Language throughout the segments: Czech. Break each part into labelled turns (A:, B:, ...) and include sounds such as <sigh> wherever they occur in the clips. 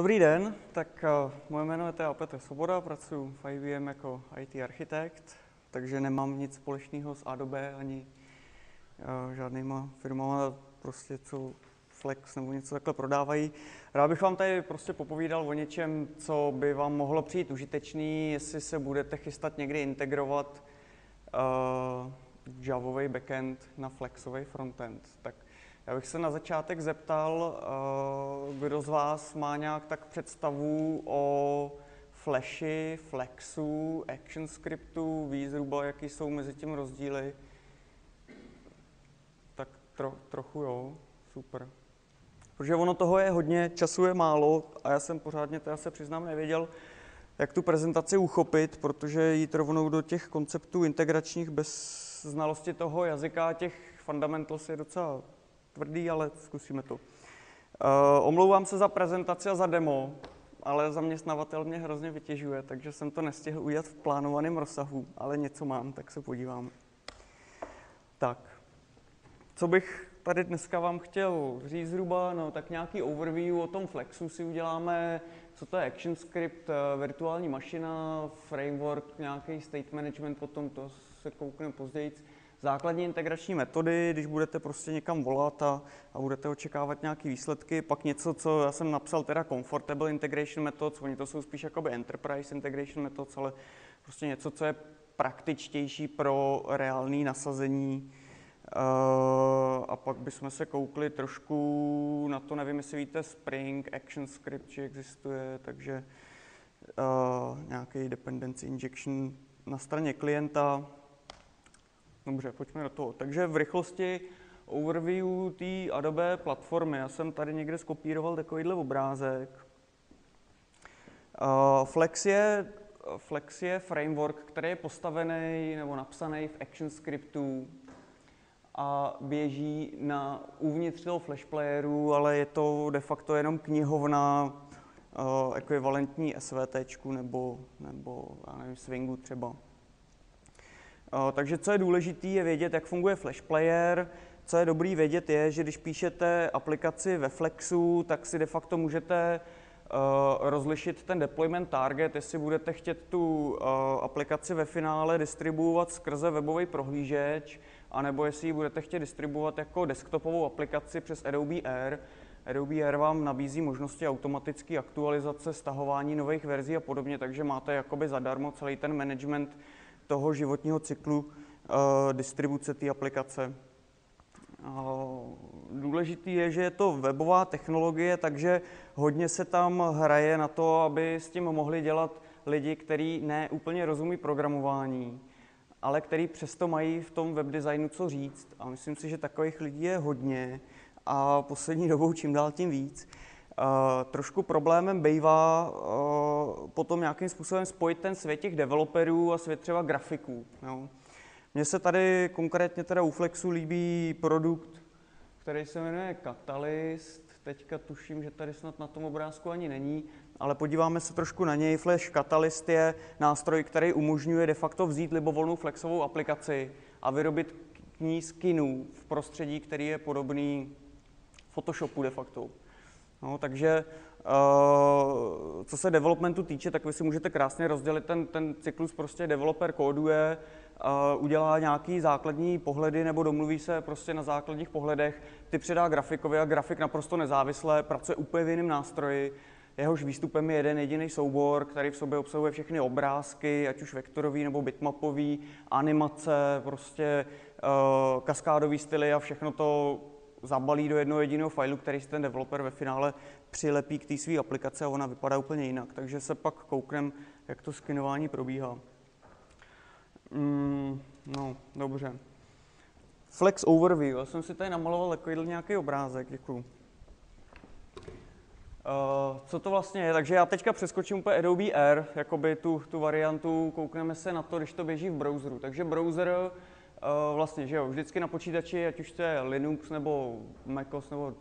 A: Dobrý den, tak uh, moje jméno je teda Petr Svoboda, pracuji v IBM jako IT architekt, takže nemám nic společného s Adobe ani uh, žádnýma firmama, prostě co Flex nebo něco takhle prodávají. Rád bych vám tady prostě popovídal o něčem, co by vám mohlo přijít užitečný, jestli se budete chystat někdy integrovat uh, Javový backend na Flexový frontend. Tak já bych se na začátek zeptal, uh, kdo z vás má nějak tak představu o Flashi, Flexu, ActionScriptu, ví zhruba, jaký jsou mezi tím rozdíly? Tak tro, trochu jo, super. Protože ono toho je hodně, času je málo a já jsem pořádně, to já se přiznám, nevěděl, jak tu prezentaci uchopit, protože jít rovnou do těch konceptů integračních bez znalosti toho jazyka těch fundamentals je docela tvrdý, ale zkusíme to. Uh, omlouvám se za prezentaci a za demo, ale zaměstnavatel mě hrozně vytěžuje, takže jsem to nestihl udělat v plánovaném rozsahu, ale něco mám, tak se podívám. Tak, co bych tady dneska vám chtěl říct zhruba, no tak nějaký overview o tom Flexu si uděláme, co to je ActionScript, eh, virtuální mašina, framework, nějaký state management, potom to se koukneme později základní integrační metody, když budete prostě někam volat a, a budete očekávat nějaké výsledky, pak něco, co já jsem napsal teda Comfortable Integration Methods, oni to jsou spíš jakoby Enterprise Integration Methods, ale prostě něco, co je praktičtější pro reálné nasazení. Uh, a pak bychom se koukli trošku na to, nevím, jestli víte, Spring, ActionScript, či existuje, takže uh, nějaký dependency injection na straně klienta, Dobře, pojďme do toho. Takže v rychlosti overview té Adobe platformy. Já jsem tady někde skopíroval takovýhle obrázek. Uh, Flex je, Flex je framework, který je postavený nebo napsaný v ActionScriptu a běží na uvnitř toho Flash playeru, ale je to de facto jenom knihovna uh, ekvivalentní SVT nebo, nebo já nevím, Swingu třeba. Takže co je důležité, je vědět, jak funguje Flash Player. Co je dobrý vědět, je, že když píšete aplikaci ve Flexu, tak si de facto můžete rozlišit ten deployment target, jestli budete chtět tu aplikaci ve finále distribuovat skrze webový prohlížeč, anebo jestli ji budete chtět distribuovat jako desktopovou aplikaci přes Adobe Air. Adobe Air vám nabízí možnosti automatické aktualizace, stahování nových verzí a podobně, takže máte jakoby zadarmo celý ten management toho životního cyklu uh, distribuce té aplikace. Uh, důležitý je, že je to webová technologie, takže hodně se tam hraje na to, aby s tím mohli dělat lidi, kteří ne úplně rozumí programování, ale který přesto mají v tom webdesignu co říct. A myslím si, že takových lidí je hodně a poslední dobou čím dál tím víc. Uh, trošku problémem bývá uh, potom nějakým způsobem spojit ten svět těch developerů a svět třeba grafiků. Jo. Mně se tady konkrétně teda u Flexu líbí produkt, který se jmenuje Catalyst. Teďka tuším, že tady snad na tom obrázku ani není, ale podíváme se trošku na něj. Flash Catalyst je nástroj, který umožňuje de facto vzít libovolnou flexovou aplikaci a vyrobit k ní skinů v prostředí, který je podobný Photoshopu de facto. No, takže uh, co se developmentu týče, tak vy si můžete krásně rozdělit ten, ten cyklus, prostě developer kóduje, uh, udělá nějaký základní pohledy nebo domluví se prostě na základních pohledech, ty předá grafikovi a grafik naprosto nezávisle pracuje úplně v jiném nástroji, jehož výstupem je jeden jediný soubor, který v sobě obsahuje všechny obrázky, ať už vektorový nebo bitmapový, animace, prostě uh, kaskádový styly a všechno to zabalí do jednoho jediného failu, který si ten developer ve finále přilepí k té své aplikaci a ona vypadá úplně jinak. Takže se pak kouknem, jak to skinování probíhá. Mm, no, dobře. Flex Overview. Já jsem si tady namaloval takový nějaký obrázek, děkuju. Uh, co to vlastně je? Takže já teďka přeskočím úplně Adobe Air, jakoby tu, tu variantu, koukneme se na to, když to běží v browseru. Takže browser vlastně, že jo, vždycky na počítači, ať už to je Linux nebo MacOS nebo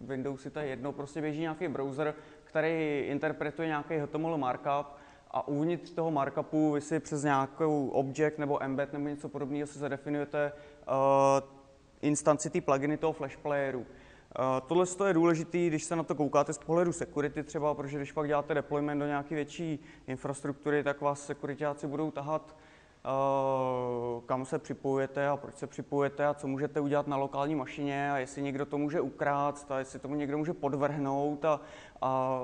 A: Windows, to je jedno, prostě běží nějaký browser, který interpretuje nějaký HTML markup a uvnitř toho markupu vy si přes nějakou object nebo embed nebo něco podobného si zadefinujete uh, instanci té pluginy toho Flash Playeru. Tohle je důležité, když se na to koukáte z pohledu security třeba, protože když pak děláte deployment do nějaké větší infrastruktury, tak vás sekuritáci budou tahat, kam se připojujete a proč se připojujete a co můžete udělat na lokální mašině a jestli někdo to může ukrát a jestli tomu někdo může podvrhnout a, a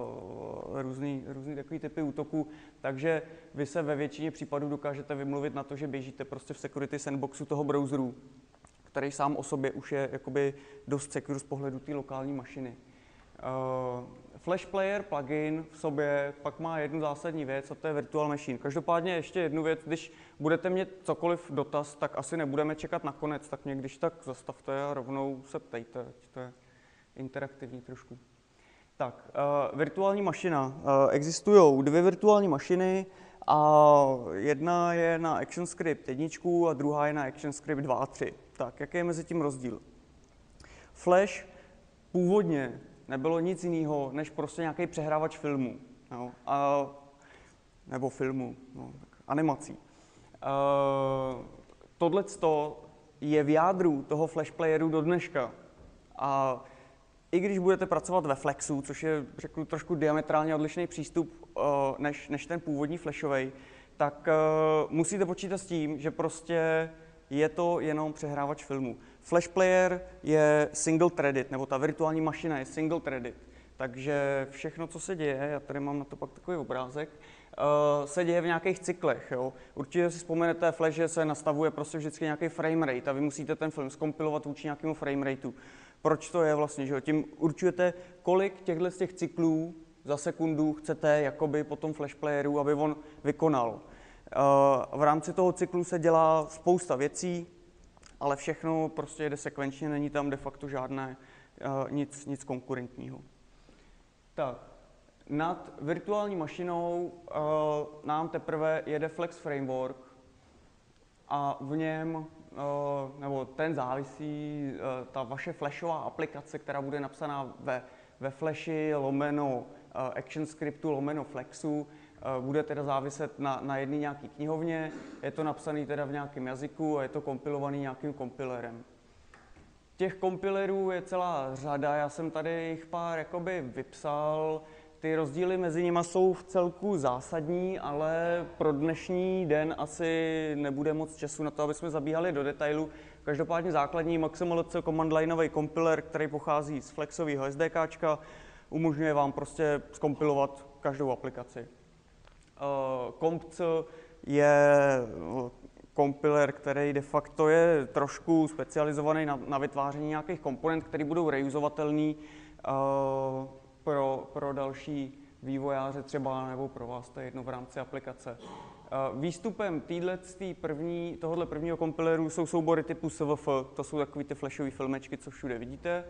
A: různý, různý takový typy útoků. Takže vy se ve většině případů dokážete vymluvit na to, že běžíte prostě v security sandboxu toho browseru který sám o sobě už je jakoby dost secure z pohledu té lokální mašiny. Flash Player plugin v sobě pak má jednu zásadní věc a to je Virtual Machine. Každopádně ještě jednu věc, když budete mít cokoliv dotaz, tak asi nebudeme čekat na konec, tak mě když tak zastavte a rovnou se ptejte, ať to je interaktivní trošku. Tak, uh, virtuální mašina. Uh, Existují dvě virtuální mašiny a jedna je na ActionScript 1 a druhá je na ActionScript 2 a 3 tak jaký je mezi tím rozdíl? Flash původně nebylo nic jiného, než prostě nějaký přehrávač filmu. Jo? A, nebo filmu, no, animací. Uh, Tohle je v jádru toho Flash playeru do dneška. A i když budete pracovat ve Flexu, což je, řeknu, trošku diametrálně odlišný přístup uh, než, než ten původní Flashový, tak uh, musíte počítat s tím, že prostě je to jenom přehrávač filmu. Flash player je single threaded, nebo ta virtuální mašina je single threaded. Takže všechno, co se děje, já tady mám na to pak takový obrázek, uh, se děje v nějakých cyklech. Jo. Určitě si vzpomenete, Flash, že se nastavuje prostě vždycky nějaký frame rate a vy musíte ten film skompilovat vůči nějakému frame rateu. Proč to je vlastně? Že jo? Tím určujete, kolik těchto z těch cyklů za sekundu chcete jakoby po tom flash playeru, aby on vykonal. Eh, v rámci toho cyklu se dělá spousta věcí, ale všechno prostě jede sekvenčně, není tam de facto žádné eh, nic, nic konkurentního. Tak, nad virtuální mašinou uh, nám teprve jede Flex Framework a v něm, uh, nebo ten závisí, uh, ta vaše flashová aplikace, která bude napsaná ve, ve Flashi lomeno uh, ActionScriptu lomeno Flexu, bude teda záviset na, na jedné nějaké knihovně, je to napsané teda v nějakém jazyku a je to kompilovaný nějakým kompilerem. Těch kompilerů je celá řada, já jsem tady jich pár jakoby vypsal, ty rozdíly mezi nimi jsou v celku zásadní, ale pro dnešní den asi nebude moc času na to, aby jsme zabíhali do detailu. Každopádně základní MaximalC command lineový kompiler, který pochází z Flexového SDK, umožňuje vám prostě skompilovat každou aplikaci. Compc eh, je eh, kompiler, který de facto je trošku specializovaný na, na vytváření nějakých komponent, které budou reuzovatelné uh, pro, pro další vývojáře třeba, nebo pro vás, to je jedno v rámci aplikace. Výstupem týhle, tý první, tohohle prvního kompileru jsou soubory typu SVF, to jsou takové ty flashové filmečky, co všude vidíte.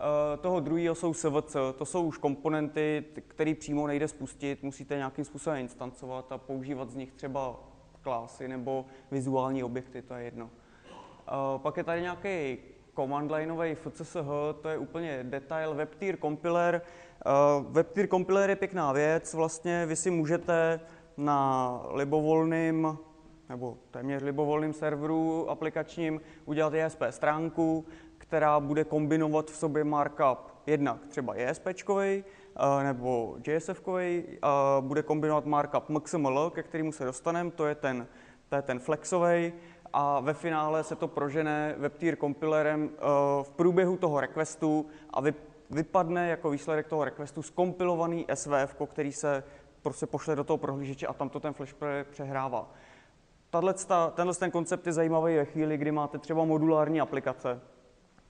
A: Eh, toho druhého jsou SVC, to jsou už komponenty, které přímo nejde spustit, musíte nějakým způsobem instancovat a používat z nich třeba klasy nebo vizuální objekty, to je jedno. Eh, pak je tady nějaký command lineový FCSH, to je úplně detail, WebTier compiler. Eh, WebTier compiler je pěkná věc, vlastně vy si můžete na libovolným nebo téměř libovolným serveru aplikačním udělat ESP stránku, která bude kombinovat v sobě markup jednak třeba ESP eh, nebo JSF, bude kombinovat markup XML, ke kterému se dostaneme, to je ten, to je ten flexový, a ve finále se to prožene WebTier compilerem eh, v průběhu toho requestu a vypadne jako výsledek toho requestu skompilovaný SVF, který se prostě pošle do toho prohlížeče a tam to ten flash přehrává. tenhle ten koncept je zajímavý ve chvíli, kdy máte třeba modulární aplikace,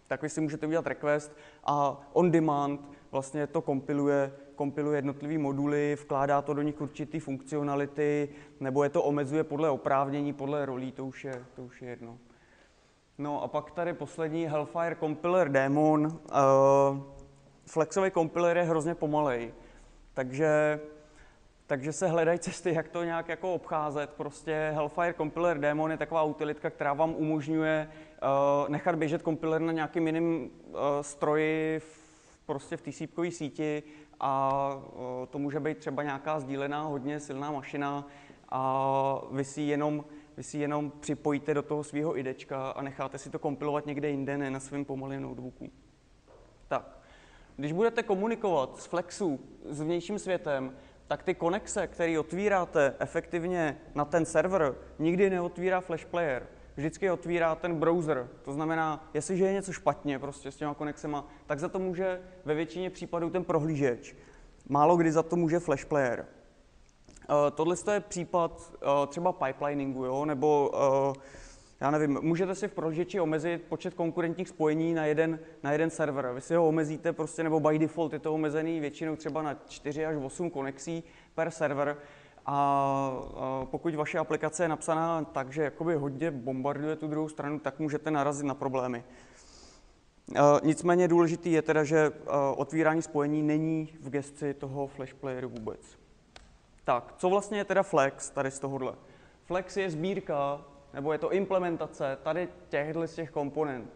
A: tak vy si můžete udělat request a on demand vlastně to kompiluje, kompiluje jednotlivé moduly, vkládá to do nich určitý funkcionality, nebo je to omezuje podle oprávnění, podle rolí, to už je, to už je jedno. No a pak tady poslední Hellfire Compiler Daemon. Uh, Flexový compiler je hrozně pomalej, takže takže se hledají cesty, jak to nějak jako obcházet. Prostě Hellfire Compiler Daemon je taková utilitka, která vám umožňuje uh, nechat běžet kompiler na nějakým jiném uh, stroji v, prostě v té síti a uh, to může být třeba nějaká sdílená, hodně silná mašina a vy si jenom, vy si jenom připojíte do toho svého idečka a necháte si to kompilovat někde jinde, ne na svém pomalém notebooku. Tak. Když budete komunikovat s Flexu, s vnějším světem, tak ty konexe, které otvíráte efektivně na ten server, nikdy neotvírá Flash Player. Vždycky otvírá ten browser. To znamená, jestliže je něco špatně prostě s těma konexema, tak za to může ve většině případů ten prohlížeč. Málo kdy za to může Flash Player. Uh, tohle je případ uh, třeba pipeliningu, jo? nebo uh, já nevím, můžete si v prohlížeči omezit počet konkurentních spojení na jeden, na jeden server. Vy si ho omezíte prostě, nebo by default je to omezený většinou třeba na 4 až 8 konexí per server. A, pokud vaše aplikace je napsaná tak, že jakoby hodně bombarduje tu druhou stranu, tak můžete narazit na problémy. E, nicméně důležitý je teda, že e, otvírání spojení není v gesci toho Flash playeru vůbec. Tak, co vlastně je teda Flex tady z tohohle? Flex je sbírka nebo je to implementace tady těchto z těch komponent.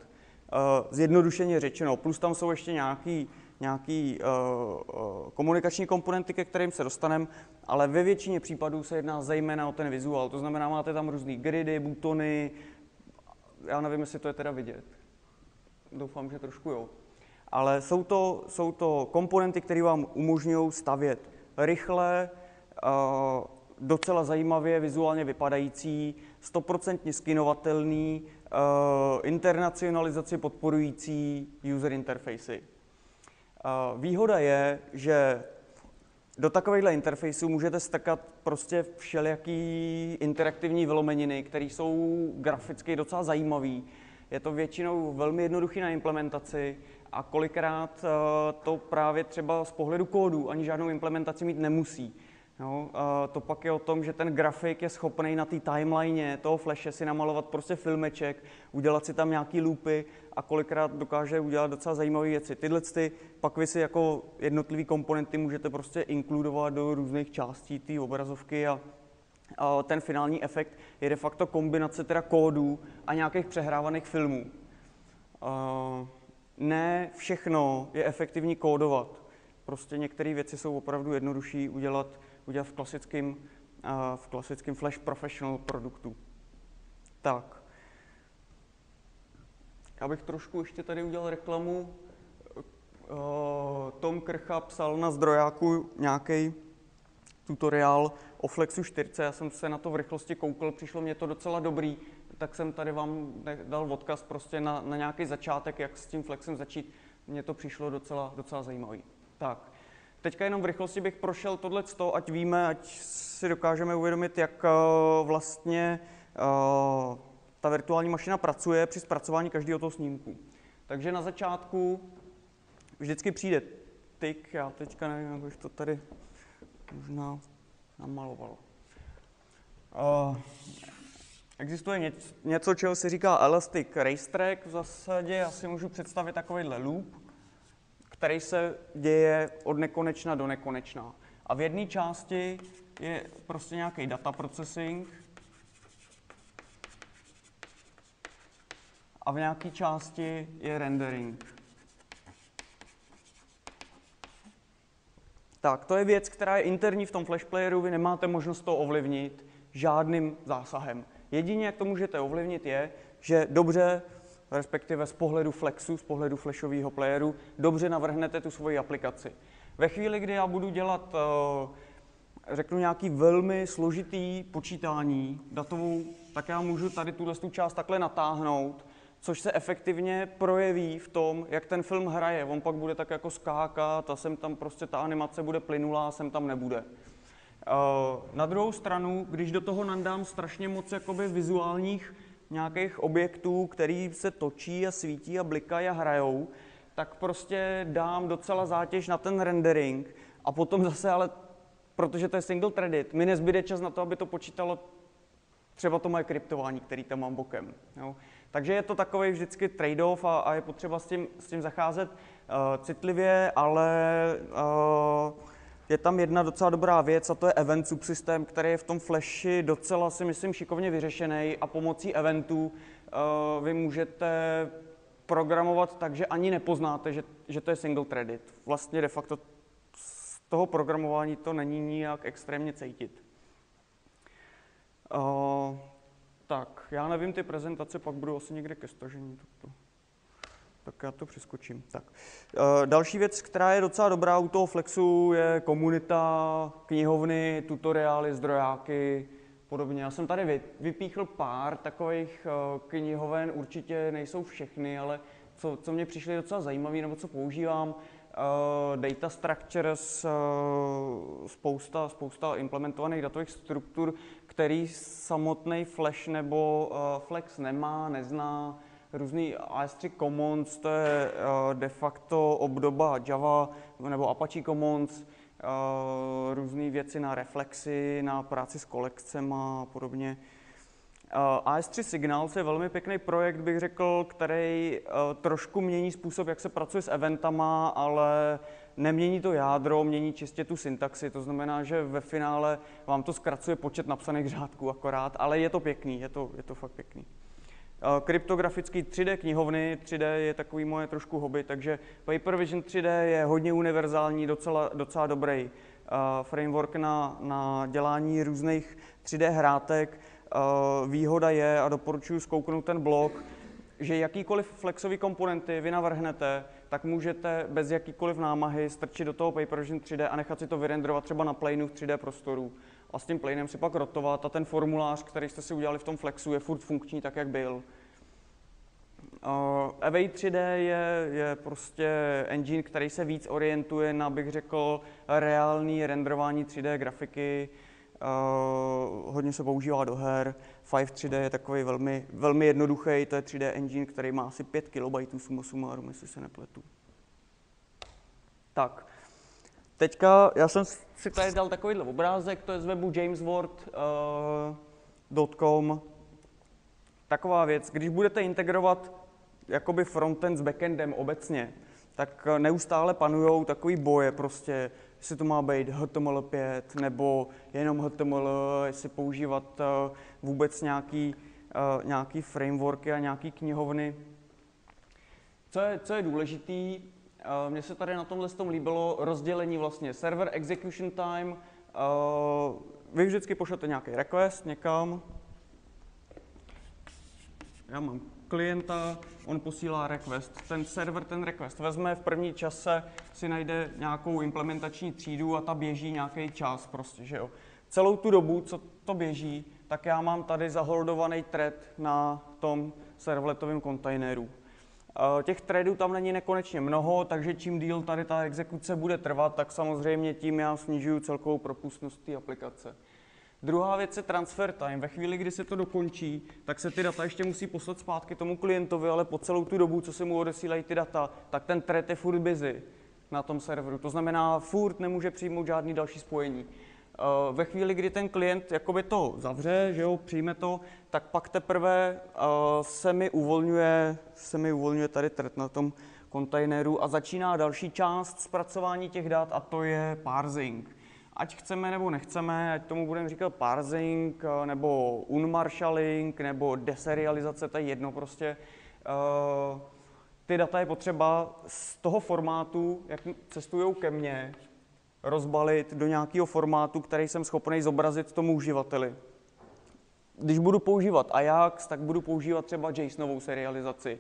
A: Uh, zjednodušeně řečeno, plus tam jsou ještě nějaký, nějaký uh, uh, komunikační komponenty, ke kterým se dostaneme, ale ve většině případů se jedná zejména o ten vizuál. To znamená, máte tam různé gridy, butony, já nevím, jestli to je teda vidět. Doufám, že trošku jo. Ale jsou to, jsou to komponenty, které vám umožňují stavět rychle, docela zajímavě vizuálně vypadající, stoprocentně skinovatelný, uh, internacionalizaci podporující user interfacey. Uh, výhoda je, že do takovýchhle interfejsů můžete strkat prostě všelijaký interaktivní vylomeniny, které jsou graficky docela zajímavé. Je to většinou velmi jednoduchý na implementaci a kolikrát uh, to právě třeba z pohledu kódu ani žádnou implementaci mít nemusí. Jo, to pak je o tom, že ten grafik je schopný na té timeline toho flashe si namalovat prostě filmeček, udělat si tam nějaký loopy a kolikrát dokáže udělat docela zajímavé věci. Tyhle ty pak vy si jako jednotlivý komponenty můžete prostě inkludovat do různých částí té obrazovky a, a ten finální efekt je de facto kombinace teda kódů a nějakých přehrávaných filmů. Ne všechno je efektivní kódovat. Prostě některé věci jsou opravdu jednodušší udělat udělat v klasickém, v klasickém Flash Professional produktu. Tak. Já bych trošku ještě tady udělal reklamu. Tom Krcha psal na zdrojáku nějaký tutoriál o Flexu 4. Já jsem se na to v rychlosti koukal, přišlo mě to docela dobrý, tak jsem tady vám dal odkaz prostě na, na nějaký začátek, jak s tím Flexem začít. Mně to přišlo docela, docela zajímavý. Tak. Teďka jenom v rychlosti bych prošel tohle, ať víme, ať si dokážeme uvědomit, jak eh, vlastně eh, ta virtuální mašina pracuje při zpracování každého toho snímku. Takže na začátku vždycky přijde tyk, já teďka nevím, jak bych to tady možná namaloval. Uh, existuje něco, čeho se říká Elastic Racetrack. V zásadě já si můžu představit takovýhle loop, který se děje od nekonečna do nekonečna. A v jedné části je prostě nějaký data processing a v nějaké části je rendering. Tak, to je věc, která je interní v tom Flash Playeru, vy nemáte možnost to ovlivnit žádným zásahem. Jedině, jak to můžete ovlivnit, je, že dobře respektive z pohledu Flexu, z pohledu flashového playeru, dobře navrhnete tu svoji aplikaci. Ve chvíli, kdy já budu dělat, eh, řeknu, nějaký velmi složitý počítání datovou, tak já můžu tady tuhle tu část takhle natáhnout, což se efektivně projeví v tom, jak ten film hraje. On pak bude tak jako skákat a sem tam prostě ta animace bude plynulá a sem tam nebude. Eh, na druhou stranu, když do toho nandám strašně moc jakoby vizuálních nějakých objektů, který se točí a svítí a blikají a hrajou, tak prostě dám docela zátěž na ten rendering a potom zase ale, protože to je single threaded, mi nezbyde čas na to, aby to počítalo třeba to moje kryptování, který tam mám bokem. Jo. Takže je to takový vždycky trade-off a, a je potřeba s tím, s tím zacházet uh, citlivě, ale uh, je tam jedna docela dobrá věc a to je event subsystém, který je v tom Flashi docela si myslím šikovně vyřešený a pomocí eventů uh, vy můžete programovat tak, že ani nepoznáte, že, že to je single threaded. Vlastně de facto z toho programování to není nijak extrémně cítit. Uh, tak, já nevím, ty prezentace pak budou asi někde ke stažení. Tak já to přeskočím. Tak. Uh, další věc, která je docela dobrá u toho Flexu, je komunita, knihovny, tutoriály, zdrojáky, podobně. Já jsem tady vypíchl pár takových uh, knihoven, určitě nejsou všechny, ale co, co mě přišly docela zajímavé, nebo co používám, uh, data structures, uh, spousta, spousta implementovaných datových struktur, který samotný Flash nebo uh, Flex nemá, nezná, různý AS3 Commons, to je uh, de facto obdoba Java nebo Apache Commons, uh, různé věci na reflexy, na práci s kolekcemi a podobně. Uh, AS3 Signals je velmi pěkný projekt, bych řekl, který trošku mění způsob, jak se pracuje s eventama, ale nemění to jádro, mění čistě tu syntaxi. To znamená, že ve finále vám to zkracuje počet napsaných řádků akorát, ale je to pěkný, je to, je to fakt pěkný. Uh, kryptografický 3D knihovny, 3D je takový moje trošku hobby, takže Paper Vision 3D je hodně univerzální, docela, docela dobrý uh, framework na, na dělání různých 3D hrátek. Uh, výhoda je, a doporučuji zkouknout ten blog, že jakýkoliv flexový komponenty vy navrhnete, tak můžete bez jakýkoliv námahy strčit do toho Paper Vision 3D a nechat si to vyrenderovat třeba na planeu v 3D prostoru. A s tím planem si pak rotovat a ten formulář, který jste si udělali v tom Flexu, je furt funkční tak, jak byl. Uh, Away 3D je, je prostě engine, který se víc orientuje na, bych řekl, reálný renderování 3D grafiky. Uh, hodně se používá do her. 5 3D je takový velmi, velmi jednoduchý, to je 3D engine, který má asi 5 KB suma sumárum, jestli se nepletu. Tak, teďka já jsem si tady dal takovýhle obrázek, to je z webu jamesword.com. Uh, Taková věc, když budete integrovat jakoby frontend s backendem obecně, tak neustále panují takový boje prostě, jestli to má být HTML5 nebo jenom HTML, jestli používat uh, vůbec nějaký, nějaký frameworky a nějaký knihovny. Co je, co je důležitý, mně se tady na tomhle tom líbilo rozdělení vlastně server execution time, vy vždycky pošlete nějaký request někam, já mám klienta, on posílá request. Ten server ten request vezme, v první čase si najde nějakou implementační třídu a ta běží nějaký čas prostě, že jo. Celou tu dobu, co to běží, tak já mám tady zaholdovaný thread na tom servletovém kontejneru. Těch threadů tam není nekonečně mnoho, takže čím díl tady ta exekuce bude trvat, tak samozřejmě tím já snižuju celkovou propustnost té aplikace. Druhá věc je transfer time. Ve chvíli, kdy se to dokončí, tak se ty data ještě musí poslat zpátky tomu klientovi, ale po celou tu dobu, co se mu odesílají ty data, tak ten thread je furt busy na tom serveru. To znamená, furt nemůže přijmout žádný další spojení. Eh, ve chvíli, kdy ten klient jakoby to zavře, že jo, přijme to, tak pak teprve eh, se mi uvolňuje, se mi uvolňuje tady thread na tom kontejneru a začíná další část zpracování těch dat a to je parsing ať chceme nebo nechceme, ať tomu budeme říkat parsing, eh, nebo unmarshalling, nebo deserializace, to je jedno prostě. Ty data je potřeba z toho formátu, jak cestují ke mně, rozbalit do nějakého formátu, který jsem schopný zobrazit tomu uživateli. Když budu používat Ajax, tak budu používat třeba JSONovou serializaci.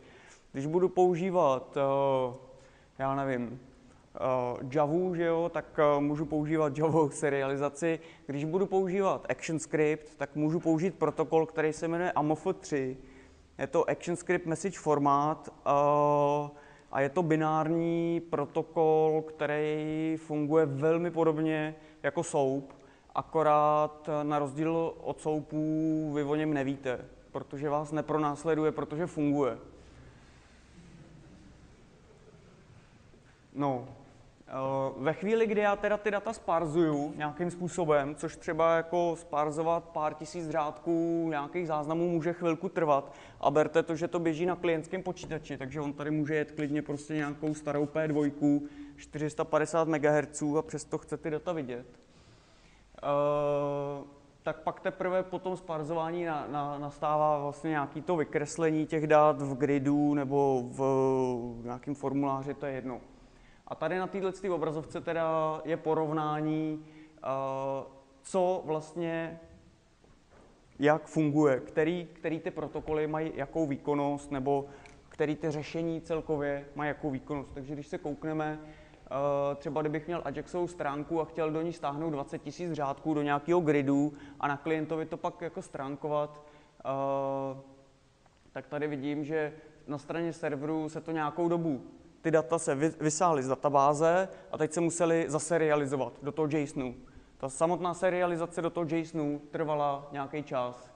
A: Když budu používat, eh, já nevím, uh, Javu, že jo, tak uh, můžu používat <laughs> Java serializaci. Když budu používat ActionScript, tak můžu použít protokol, který se jmenuje AMOF3. Je to ActionScript Message Format a je to binární protokol, který funguje velmi podobně jako SOAP, akorát na rozdíl od SOAPů vy o něm nevíte, protože vás nepronásleduje, protože funguje. No, ve chvíli, kdy já teda ty data sparzuju nějakým způsobem, což třeba jako sparzovat pár tisíc řádků nějakých záznamů může chvilku trvat a berte to, že to běží na klientském počítači, takže on tady může jet klidně prostě nějakou starou P2, 450 MHz a přesto chce ty data vidět. Uh, tak pak teprve po tom sparzování na, na, nastává vlastně nějaký to vykreslení těch dat v gridu nebo v nějakém formuláři, to je jedno. A tady na této obrazovce teda je porovnání, uh, co vlastně, jak funguje, který, který ty protokoly mají jakou výkonnost, nebo který ty řešení celkově mají jakou výkonnost. Takže když se koukneme, třeba kdybych měl Ajaxovou stránku a chtěl do ní stáhnout 20 000 řádků do nějakého gridu a na klientovi to pak jako stránkovat, tak tady vidím, že na straně serveru se to nějakou dobu ty data se vysáhly z databáze a teď se museli zase realizovat do toho JSONu. Ta samotná serializace do toho JSONu trvala nějaký čas.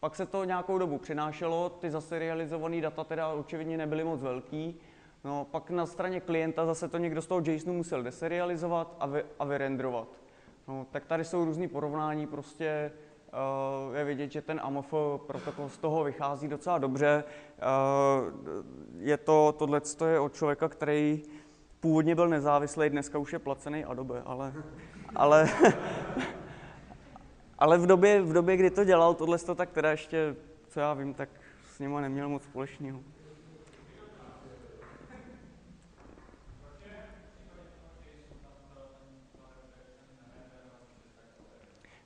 A: Pak se to nějakou dobu přinášelo, ty zaserializované data teda očividně nebyly moc velký. No, pak na straně klienta zase to někdo z toho JSONu musel deserializovat a, vy, a vyrendrovat. No, tak tady jsou různý porovnání, prostě je vidět, že ten AMF protokol z toho vychází docela dobře. Uh, je to, tohle je od člověka, který původně byl nezávislý, dneska už je placený Adobe, ale ale, <laughs> ale v, době, v době, kdy to dělal, tohle to tak teda ještě, co já vím, tak s nima neměl moc společného.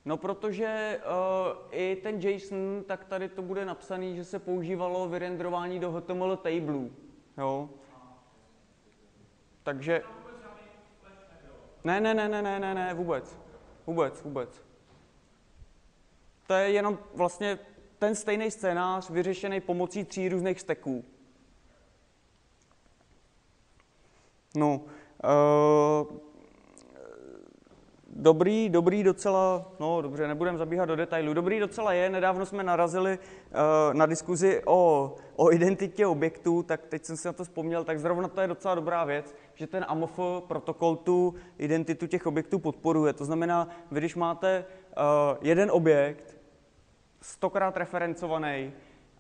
A: No, protože uh, i ten JSON, tak tady to bude napsaný, že se používalo vyrendrování do HTML tablů. Jo? Takže... Ne, ne, ne, ne, ne, ne, ne, vůbec. Vůbec, vůbec. To je jenom vlastně ten stejný scénář vyřešený pomocí tří různých steků. No, uh, dobrý, dobrý docela, no dobře, nebudem zabíhat do detailů, dobrý docela je, nedávno jsme narazili uh, na diskuzi o, o identitě objektů, tak teď jsem si na to vzpomněl, tak zrovna to je docela dobrá věc, že ten AMOF protokol tu identitu těch objektů podporuje. To znamená, vy když máte uh, jeden objekt, stokrát referencovaný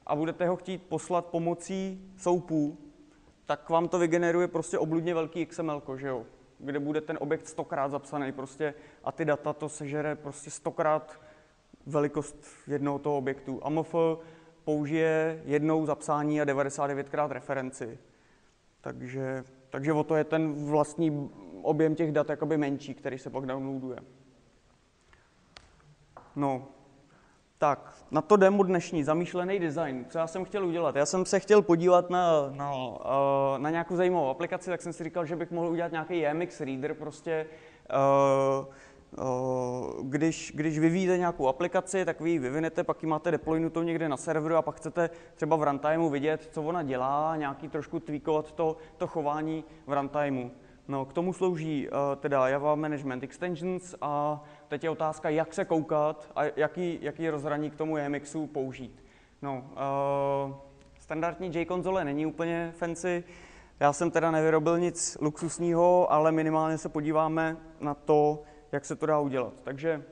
A: a budete ho chtít poslat pomocí soupů, tak vám to vygeneruje prostě obludně velký XML, že jo? Kde bude ten objekt stokrát zapsaný prostě a ty data to sežere prostě stokrát velikost jednoho toho objektu. AMF použije jednou zapsání a 99krát referenci. Takže, takže o to je ten vlastní objem těch dat jakoby menší, který se pak downloaduje. No, tak, na to demo dnešní, zamýšlený design, co já jsem chtěl udělat. Já jsem se chtěl podívat na, na, uh, na nějakou zajímavou aplikaci, tak jsem si říkal, že bych mohl udělat nějaký JMX reader, prostě uh, uh, když, když vyvíjíte nějakou aplikaci, tak vy ji vyvinete, pak ji máte deploynutou někde na serveru a pak chcete třeba v runtimeu vidět, co ona dělá, nějaký trošku tweakovat to, to chování v runtimeu. No, k tomu slouží uh, teda Java Management Extensions a teď je otázka, jak se koukat a jaký, jaký rozhraní k tomu EMXu použít. No, uh, standardní J-konzole není úplně fancy, já jsem teda nevyrobil nic luxusního, ale minimálně se podíváme na to, jak se to dá udělat. Takže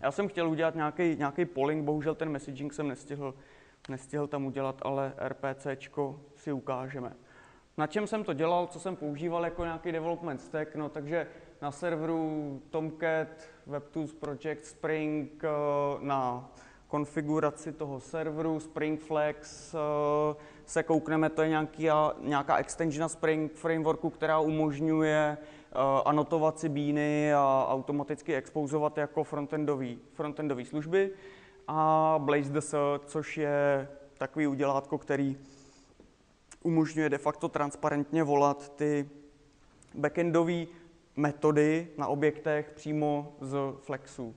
A: já jsem chtěl udělat nějaký, nějaký polling, bohužel ten messaging jsem nestihl, nestihl tam udělat, ale RPCčko si ukážeme. Na čem jsem to dělal, co jsem používal jako nějaký development stack, no takže na serveru Tomcat, WebTools Project, Spring, eh, na konfiguraci toho serveru, Spring Flex, eh, se koukneme, to je nějaký, nějaká extension Spring frameworku, která umožňuje eh, anotovat si bíny a automaticky expouzovat jako frontendové frontendový služby. A Blaze the což je takový udělátko, který umožňuje de facto transparentně volat ty backendové metody na objektech přímo z Flexu.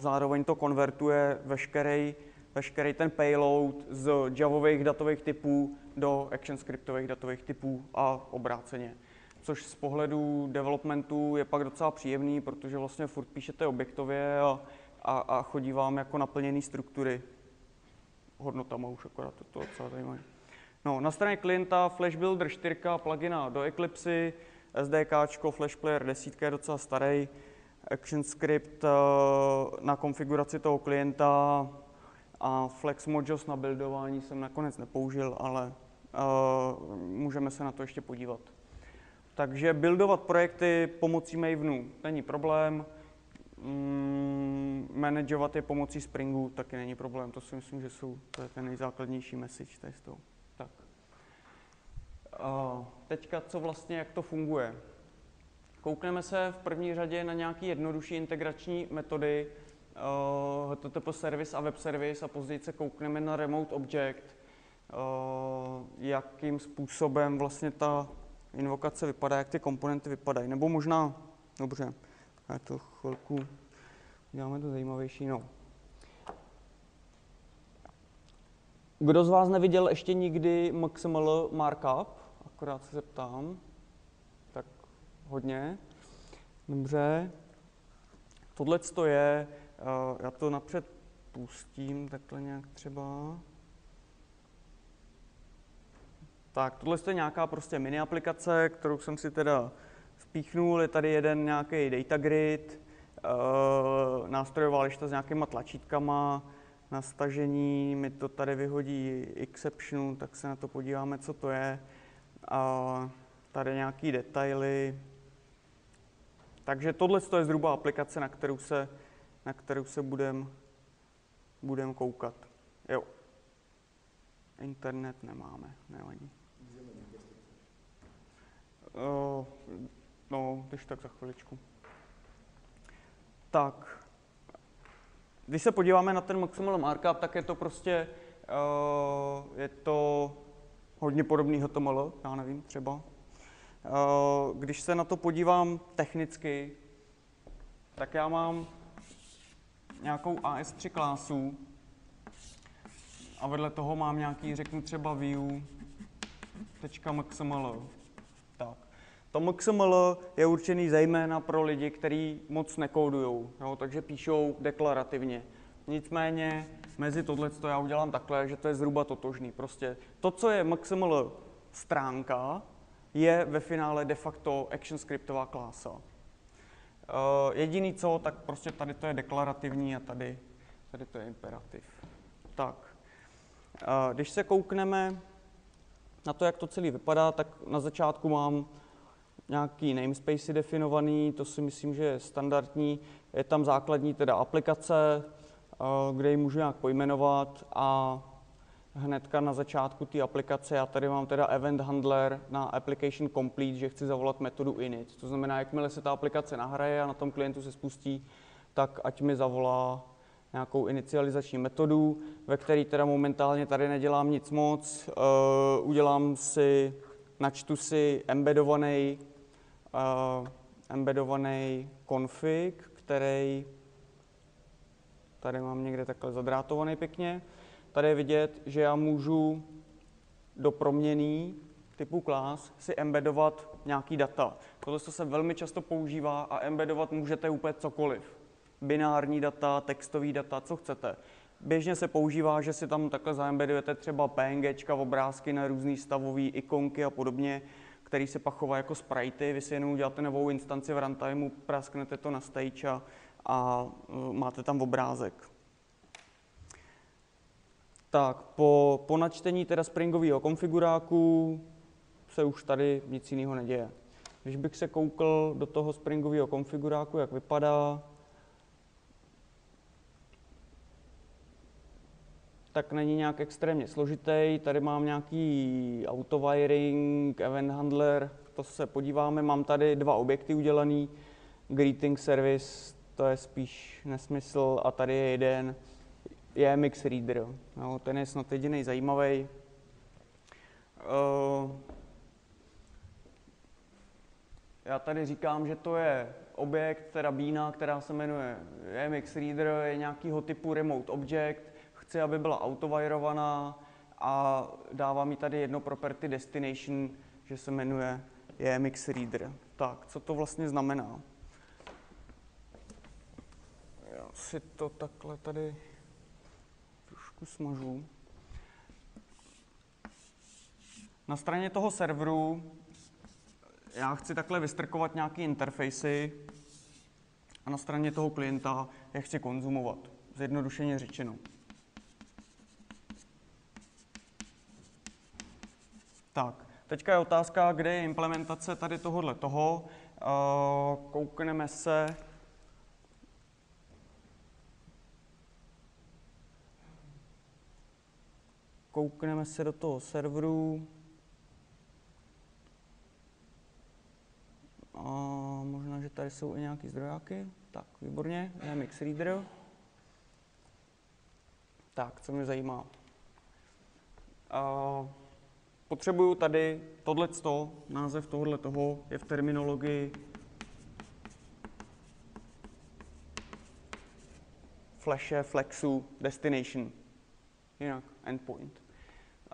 A: Zároveň to konvertuje veškerý, veškerý ten payload z javových datových typů do ActionScriptových datových typů a obráceně. Což z pohledu developmentu je pak docela příjemný, protože vlastně furt píšete objektově a, a, a chodí vám jako naplněné struktury hodnotama už akorát to, to docela zajímavé. No, na straně klienta Flash Builder 4, plugina do Eclipse, SDK, Flash Player 10 je docela starý, ActionScript eh, na konfiguraci toho klienta a Flex Modules na buildování jsem nakonec nepoužil, ale uh, můžeme se na to ještě podívat. Takže buildovat projekty pomocí Mavenu není problém, mm, manažovat je pomocí Springu taky není problém, to si myslím, že jsou, to je ten nejzákladnější message tady z toho. Teďka, co vlastně, jak to funguje. Koukneme se v první řadě na nějaké jednodušší integrační metody, HTTP service a web service a později se koukneme na remote object. jakým způsobem vlastně ta invokace vypadá, jak ty komponenty vypadají. Nebo možná, dobře, já to chvilku, děláme to zajímavější. No. Kdo z vás neviděl ještě nikdy XML markup? Akorát se zeptám. Tak hodně. Dobře. Tohle je, uh, já to napřed pustím takhle nějak třeba. Tak, tohle je nějaká prostě mini aplikace, kterou jsem si teda vpíchnul. Je tady jeden nějaký data grid, uh, nástrojová lišta s nějakýma tlačítkama na stažení. Mi to tady vyhodí exception, tak se na to podíváme, co to je. A tady nějaký detaily. Takže tohle je zhruba aplikace, na kterou se, na kterou se budeme budem koukat. Jo. Internet nemáme, nevadí. Uh, no, když tak za chviličku. Tak, když se podíváme na ten maximal markup, tak je to prostě, uh, je to hodně podobný HTML, já nevím, třeba. Uh, když se na to podívám technicky, tak já mám nějakou AS3 klásu a vedle toho mám nějaký, řeknu třeba view.xml. Tak. To XML je určený zejména pro lidi, kteří moc nekódují, takže píšou deklarativně. Nicméně mezi tohle to já udělám takhle, že to je zhruba totožný. Prostě to, co je XML stránka, je ve finále de facto ActionScriptová klása. Uh, jediný co, tak prostě tady to je deklarativní a tady, tady to je imperativ. Tak, uh, když se koukneme na to, jak to celé vypadá, tak na začátku mám nějaký namespace definovaný, to si myslím, že je standardní. Je tam základní teda aplikace, eh, kde ji můžu nějak pojmenovat a hnedka na začátku té aplikace já tady mám teda event handler na application complete, že chci zavolat metodu init. To znamená, jakmile se ta aplikace nahraje a na tom klientu se spustí, tak ať mi zavolá nějakou inicializační metodu, ve které teda momentálně tady nedělám nic moc. Uh, udělám si, načtu si embedovaný uh, embedovaný config, který tady mám někde takhle zadrátovaný pěkně. Tady je vidět, že já můžu do proměný typu class si embedovat nějaký data. Tohle se velmi často používá a embedovat můžete úplně cokoliv. Binární data, textový data, co chcete. Běžně se používá, že si tam takhle zaembedujete třeba PNG, obrázky na různé stavové ikonky a podobně který se pachová jako sprite. Vy si jenom uděláte novou instanci v runtimeu, prasknete to na stage a, a uh, máte tam obrázek. Tak, po, po načtení teda springového konfiguráku se už tady nic jiného neděje. Když bych se koukl do toho springového konfiguráku, jak vypadá, tak není nějak extrémně složitý. Tady mám nějaký autowiring, event handler, to se podíváme. Mám tady dva objekty udělaný, greeting service, to je spíš nesmysl, a tady je jeden, je mix reader. No, ten je snad jediný zajímavý. Uh, já tady říkám, že to je objekt, teda bína, která se jmenuje EMX Reader, je nějakýho typu remote object, chci, aby byla autovajrovaná a dává mi tady jedno property destination, že se jmenuje EMX Reader. Tak, co to vlastně znamená? Já si to takhle tady trošku smažu. Na straně toho serveru já chci takhle vystrkovat nějaké interfejsy a na straně toho klienta je chci konzumovat, zjednodušeně řečeno. Tak, teďka je otázka, kde je implementace tady tohohle toho. Uh, koukneme se, koukneme se do toho serveru. A možná, že tady jsou i nějaký zdrojáky. Tak, výborně, je Mix Reader. Tak, co mě zajímá? Uh, potřebuju tady tohleto, název tohohle toho je v terminologii flashe, flexu, destination, jinak endpoint.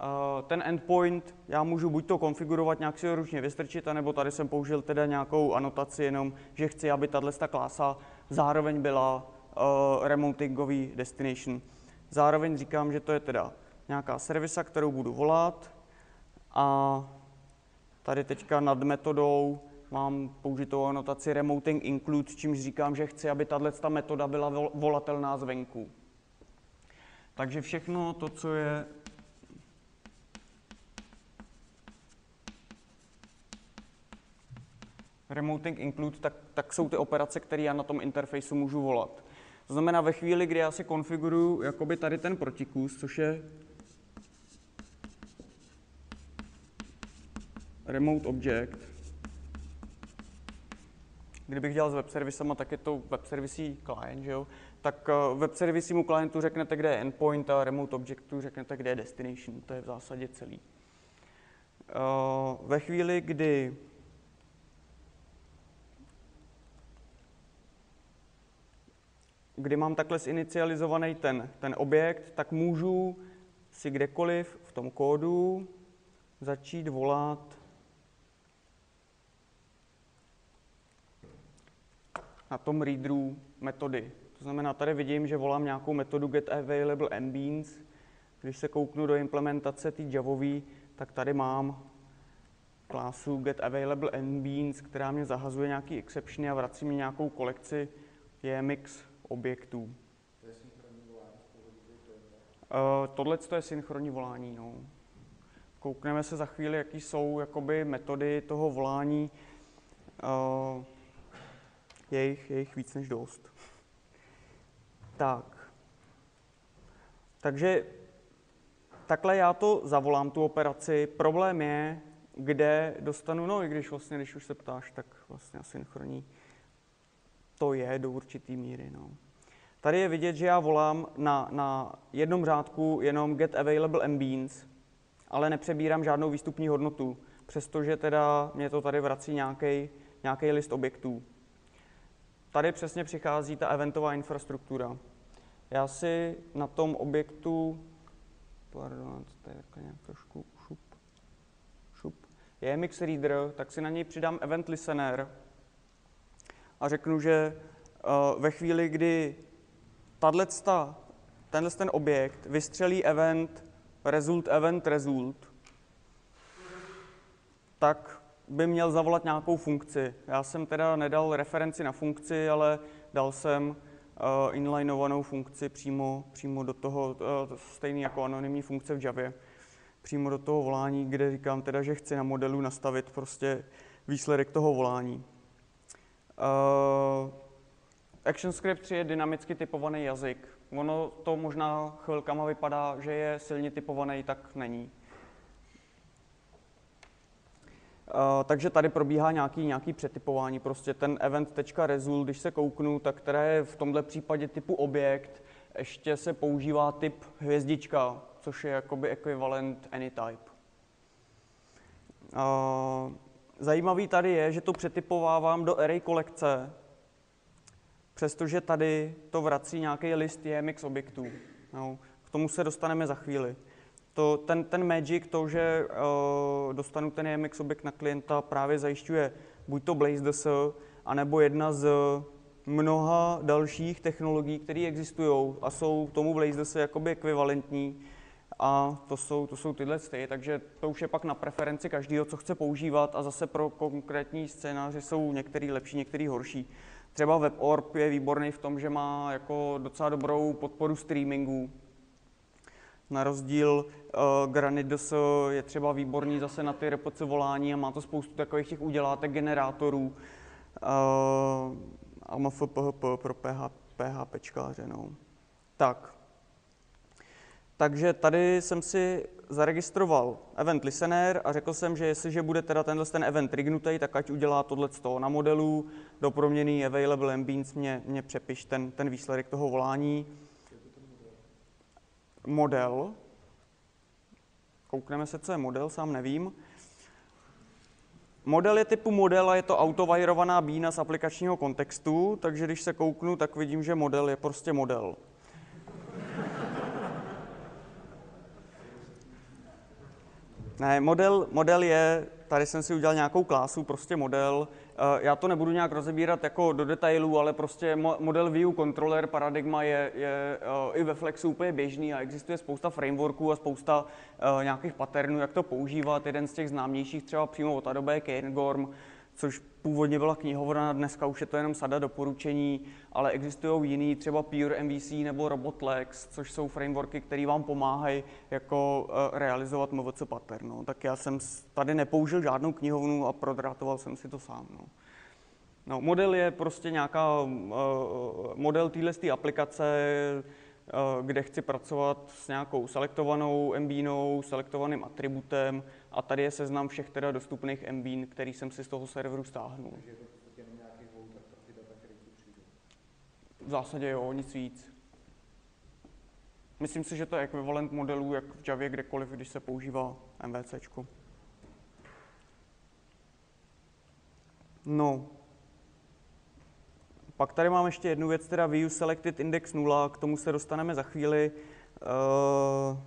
A: Uh, ten endpoint já můžu buď to konfigurovat, nějak si ho ručně vystrčit, anebo tady jsem použil teda nějakou anotaci jenom, že chci, aby tato klása zároveň byla uh, remotingový destination. Zároveň říkám, že to je teda nějaká servisa, kterou budu volat a tady teďka nad metodou mám použitou anotaci remoting include, čímž říkám, že chci, aby tato metoda byla volatelná zvenku. Takže všechno to, co je remoting include, tak, tak jsou ty operace, které já na tom interfejsu můžu volat. To znamená, ve chvíli, kdy já si konfiguruju jakoby tady ten protikus, což je remote object, kdybych dělal s web servisama, tak je to web servisí client, že jo? tak eh, web servisímu klientu řeknete, kde je endpoint a remote objectu řeknete, kde je destination. To je v zásadě celý. Eh, ve chvíli, kdy kdy mám takhle zinicializovaný ten, ten objekt, tak můžu si kdekoliv v tom kódu začít volat na tom readeru metody. To znamená, tady vidím, že volám nějakou metodu getAvailableMbeans. Když se kouknu do implementace té javový, tak tady mám klásu getAvailableMbeans, která mě zahazuje nějaký exceptiony a vrací mi nějakou kolekci JMX objektů. To je synchronní volání uh, Tohle je synchronní volání. No. Koukneme se za chvíli, jaký jsou jakoby, metody toho volání. Uh, je jich, je jich víc než dost. Tak. Takže takhle já to zavolám, tu operaci. Problém je, kde dostanu, no i když vlastně, když už se ptáš, tak vlastně asynchronní to je do určité míry. No. Tady je vidět, že já volám na, na jednom řádku jenom get available mbeans, ale nepřebírám žádnou výstupní hodnotu, přestože teda mě to tady vrací nějaký list objektů. Tady přesně přichází ta eventová infrastruktura. Já si na tom objektu, pardon, to je nějak trošku šup, šup, je MX Reader, tak si na něj přidám event listener, a řeknu, že uh, ve chvíli, kdy tato, tenhle ten objekt vystřelí event result, event, result, tak by měl zavolat nějakou funkci. Já jsem teda nedal referenci na funkci, ale dal jsem uh, inlineovanou funkci přímo, přímo do toho, uh, stejný jako anonymní funkce v Javě, přímo do toho volání, kde říkám teda, že chci na modelu nastavit prostě výsledek toho volání. Uh, ActionScript 3 je dynamicky typovaný jazyk. Ono to možná chvilkama vypadá, že je silně typovaný, tak není. Uh, takže tady probíhá nějaký, nějaký přetypování. Prostě ten event.result, když se kouknu, tak které je v tomto případě typu objekt, ještě se používá typ hvězdička, což je jakoby ekvivalent anytype. Uh, Zajímavý tady je, že to přetypovávám do array kolekce, přestože tady to vrací nějaký list JMX objektů. No, k tomu se dostaneme za chvíli. To, ten, ten magic, to, že uh, dostanu ten JMX objekt na klienta, právě zajišťuje buď to BlazeDS, anebo jedna z mnoha dalších technologií, které existují a jsou tomu BlazeDS jakoby ekvivalentní, a to jsou, to jsou tyhle sty, takže to už je pak na preferenci každého, co chce používat a zase pro konkrétní scénáře jsou některý lepší, některý horší. Třeba WebOrb je výborný v tom, že má jako docela dobrou podporu streamingu. Na rozdíl uh, Granidos je třeba výborný zase na ty repoce volání a má to spoustu takových těch udělátek generátorů. Uh, a má pro PH, PHPčkáře. No. Tak, takže tady jsem si zaregistroval event listener a řekl jsem, že jestliže bude teda tenhle ten event rignutý, tak ať udělá tohle na modelu, do proměny available ambience mě, mě přepiš ten, ten výsledek toho volání. Model. koukneme se, co je model, sám nevím. Model je typu model a je to autovajrovaná bína z aplikačního kontextu, takže když se kouknu, tak vidím, že model je prostě model. Ne, model, model je, tady jsem si udělal nějakou klásu, prostě model. Eh, já to nebudu nějak rozebírat jako do detailů, ale prostě model view controller paradigma je, je eh, i ve Flexu úplně běžný a existuje spousta frameworků a spousta uh, nějakých patternů, jak to používat. Jeden z těch známějších třeba přímo od Adobe je Cairngorm, což původně byla knihovna, dneska už je to jenom sada doporučení, ale existují jiný, třeba Pure MVC nebo Robotlex, což jsou frameworky, které vám pomáhají jako uh, realizovat MVC pattern. No. Tak já jsem tady nepoužil žádnou knihovnu a prodrátoval jsem si to sám. No. No, model je prostě nějaká, uh, model téhle aplikace, uh, kde chci pracovat s nějakou selektovanou MBínou, selektovaným atributem, a tady je seznam všech teda dostupných MBín, který jsem si z toho serveru stáhnul. Takže je to jenom nějaký ty data, které přijdou? V zásadě jo, nic víc. Myslím si, že to je ekvivalent modelů, jak v Javě kdekoliv, když se používá MVC. No. Pak tady mám ještě jednu věc, teda view selected index 0, k tomu se dostaneme za chvíli. Uh,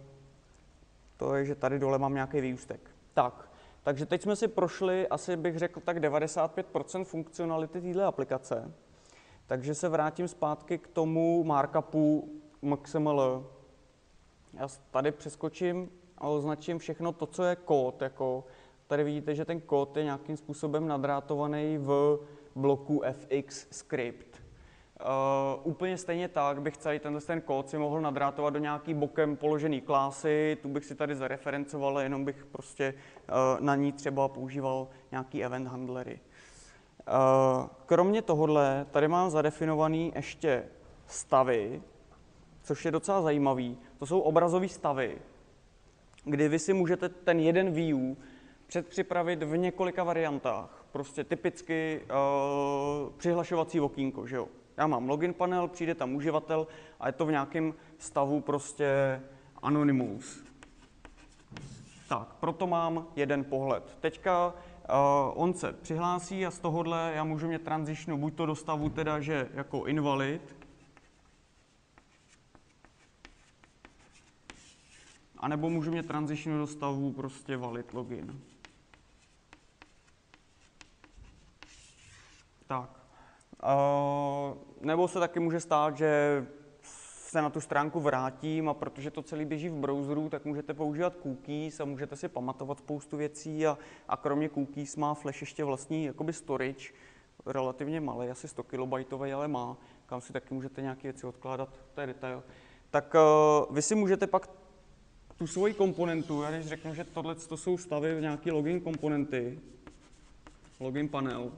A: to je, že tady dole mám nějaký výustek. Tak, takže teď jsme si prošli, asi bych řekl tak 95% funkcionality této aplikace. Takže se vrátím zpátky k tomu markupu XML. Já tady přeskočím a označím všechno to, co je kód. Jako tady vidíte, že ten kód je nějakým způsobem nadrátovaný v bloku fx script. Uh, úplně stejně tak bych celý tenhle ten kód si mohl nadrátovat do nějaký bokem položený klásy, tu bych si tady zareferencoval, jenom bych prostě uh, na ní třeba používal nějaký event handlery. Uh, kromě tohohle tady mám zadefinovaný ještě stavy, což je docela zajímavý. To jsou obrazové stavy, kdy vy si můžete ten jeden view předpřipravit v několika variantách. Prostě typicky uh, přihlašovací okýnko, že jo? Já mám login panel, přijde tam uživatel a je to v nějakém stavu prostě Anonymous. Tak, proto mám jeden pohled. Teďka uh, on se přihlásí a z tohohle já můžu mít transitionu buď to do stavu teda, že jako invalid, anebo můžu mít transitionu do stavu prostě valid login. Tak. Uh, nebo se taky může stát, že se na tu stránku vrátím a protože to celý běží v browseru, tak můžete používat cookies a můžete si pamatovat spoustu věcí a, a kromě cookies má Flash ještě vlastní jakoby storage, relativně malý, asi 100 KB, ale má, kam si taky můžete nějaké věci odkládat, to je detail. Tak uh, vy si můžete pak tu svoji komponentu, já když řeknu, že tohle to jsou stavy nějaký login komponenty, login panel,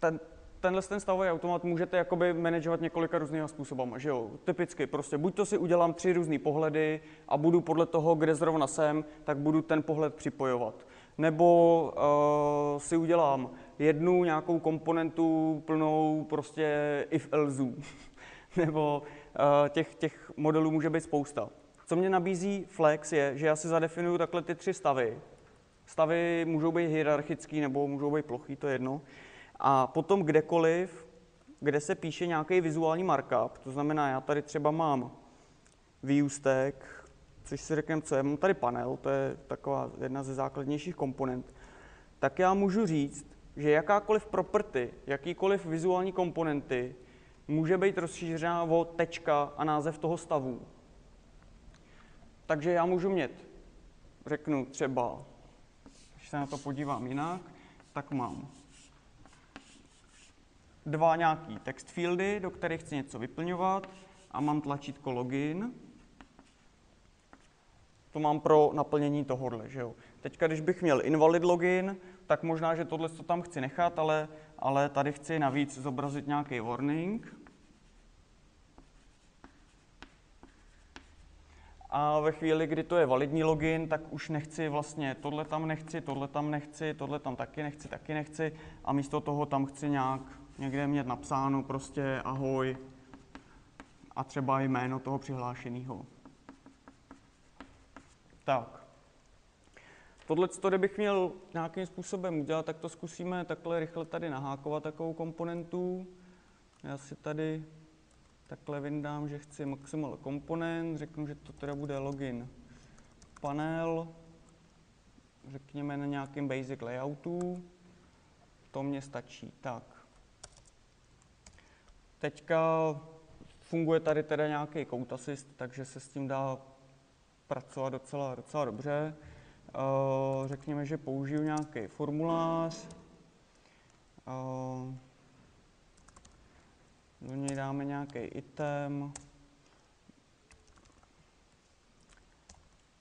A: ten, tenhle ten stavový automat můžete jakoby manažovat několika různými způsoby, že jo? Typicky prostě buď to si udělám tři různé pohledy a budu podle toho, kde zrovna jsem, tak budu ten pohled připojovat. Nebo uh, si udělám jednu nějakou komponentu plnou prostě if else. <laughs> Nebo uh, těch, těch modelů může být spousta. Co mě nabízí Flex je, že já si zadefinuju takhle ty tři stavy. Stavy můžou být hierarchický nebo můžou být plochý, to je jedno. A potom kdekoliv, kde se píše nějaký vizuální markup, to znamená, já tady třeba mám výustek, což si řekneme, co je, mám tady panel, to je taková jedna ze základnějších komponent, tak já můžu říct, že jakákoliv property, jakýkoliv vizuální komponenty může být rozšířena o tečka a název toho stavu. Takže já můžu mít, řeknu třeba, když se na to podívám jinak, tak mám dva nějaký text fieldy, do kterých chci něco vyplňovat a mám tlačítko login. To mám pro naplnění tohohle, že jo. Teďka, když bych měl invalid login, tak možná, že tohle to tam chci nechat, ale, ale tady chci navíc zobrazit nějaký warning. A ve chvíli, kdy to je validní login, tak už nechci vlastně, tohle tam nechci, tohle tam nechci, tohle tam taky nechci, taky nechci a místo toho tam chci nějak někde mít napsáno prostě ahoj a třeba jméno toho přihlášeného. Tak. Tohle, kdybych měl nějakým způsobem udělat, tak to zkusíme takhle rychle tady nahákovat takovou komponentu. Já si tady takhle vyndám, že chci maximal komponent, řeknu, že to teda bude login panel, řekněme na nějakým basic layoutu. To mě stačí. Tak. Teďka funguje tady teda nějaký code assist, takže se s tím dá pracovat docela, docela dobře. Uh, řekněme, že použiju nějaký formulář. Uh, do něj dáme nějaký item.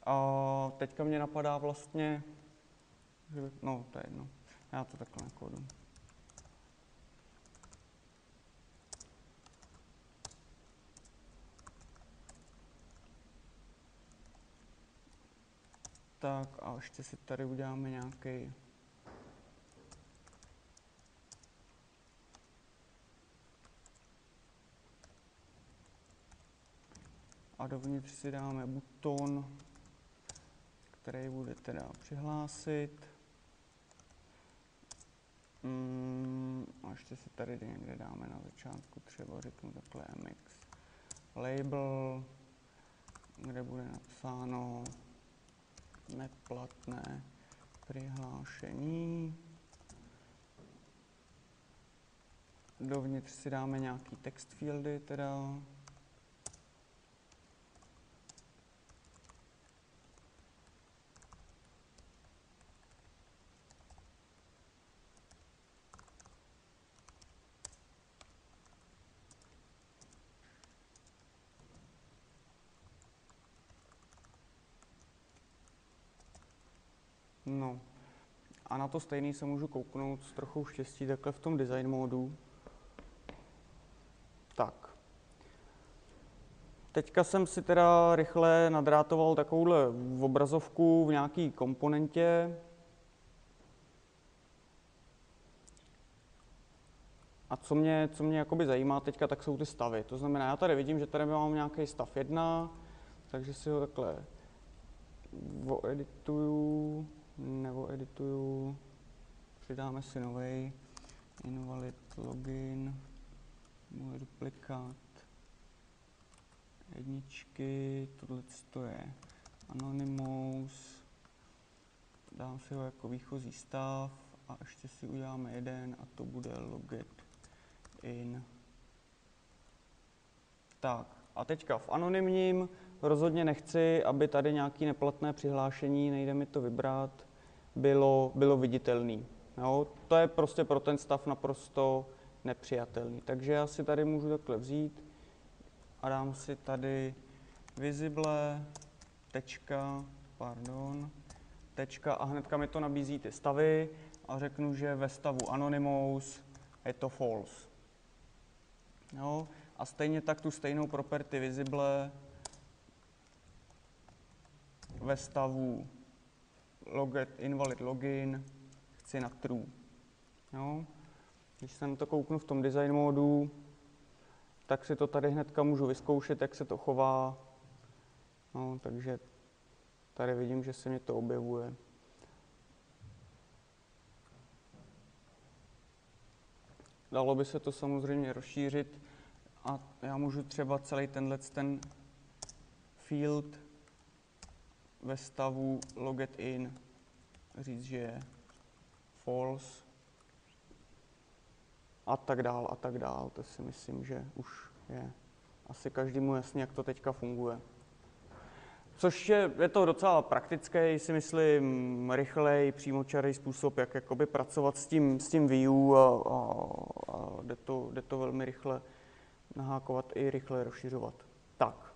A: A teďka mě napadá vlastně, no to je jedno, já to takhle nakódu. Tak a ještě si tady uděláme nějaký a dovnitř si dáme buton, který bude teda přihlásit. Mm, a ještě si tady někde dáme na začátku, třeba řeknu takhle MX label, kde bude napsáno neplatné přihlášení. Dovnitř si dáme nějaký text fieldy teda. No. A na to stejný se můžu kouknout s trochou štěstí takhle v tom design módu. Tak. Teďka jsem si teda rychle nadrátoval takovouhle obrazovku v nějaký komponentě. A co mě, co mě jakoby zajímá teďka, tak jsou ty stavy. To znamená, já tady vidím, že tady mám nějaký stav 1, takže si ho takhle edituju nebo edituju, přidáme si nový invalid login, můj duplikát, jedničky, tohle to je Anonymous, dám si ho jako výchozí stav a ještě si uděláme jeden a to bude loget in. Tak a teďka v anonymním rozhodně nechci, aby tady nějaké neplatné přihlášení, nejde mi to vybrat, bylo, bylo viditelný. Jo? To je prostě pro ten stav naprosto nepřijatelný. Takže já si tady můžu takhle vzít a dám si tady visible, tečka, pardon, tečka a hnedka mi to nabízí ty stavy a řeknu, že ve stavu Anonymous je to false. Jo? A stejně tak tu stejnou property visible ve stavu loget, invalid login, chci na true. Jo? Když se na to kouknu v tom design módu, tak si to tady hnedka můžu vyzkoušet, jak se to chová. No, takže tady vidím, že se mi to objevuje. Dalo by se to samozřejmě rozšířit a já můžu třeba celý tenhle ten field ve stavu loget in říct, že je false a tak dál a tak dál. To si myslím, že už je asi každému jasně, jak to teďka funguje. Což je, je to docela praktický, si myslím, rychlej, přímočarý způsob, jak jakoby pracovat s tím, s tím view a, a, a jde, to, jde to velmi rychle nahákovat i rychle rozšiřovat. Tak.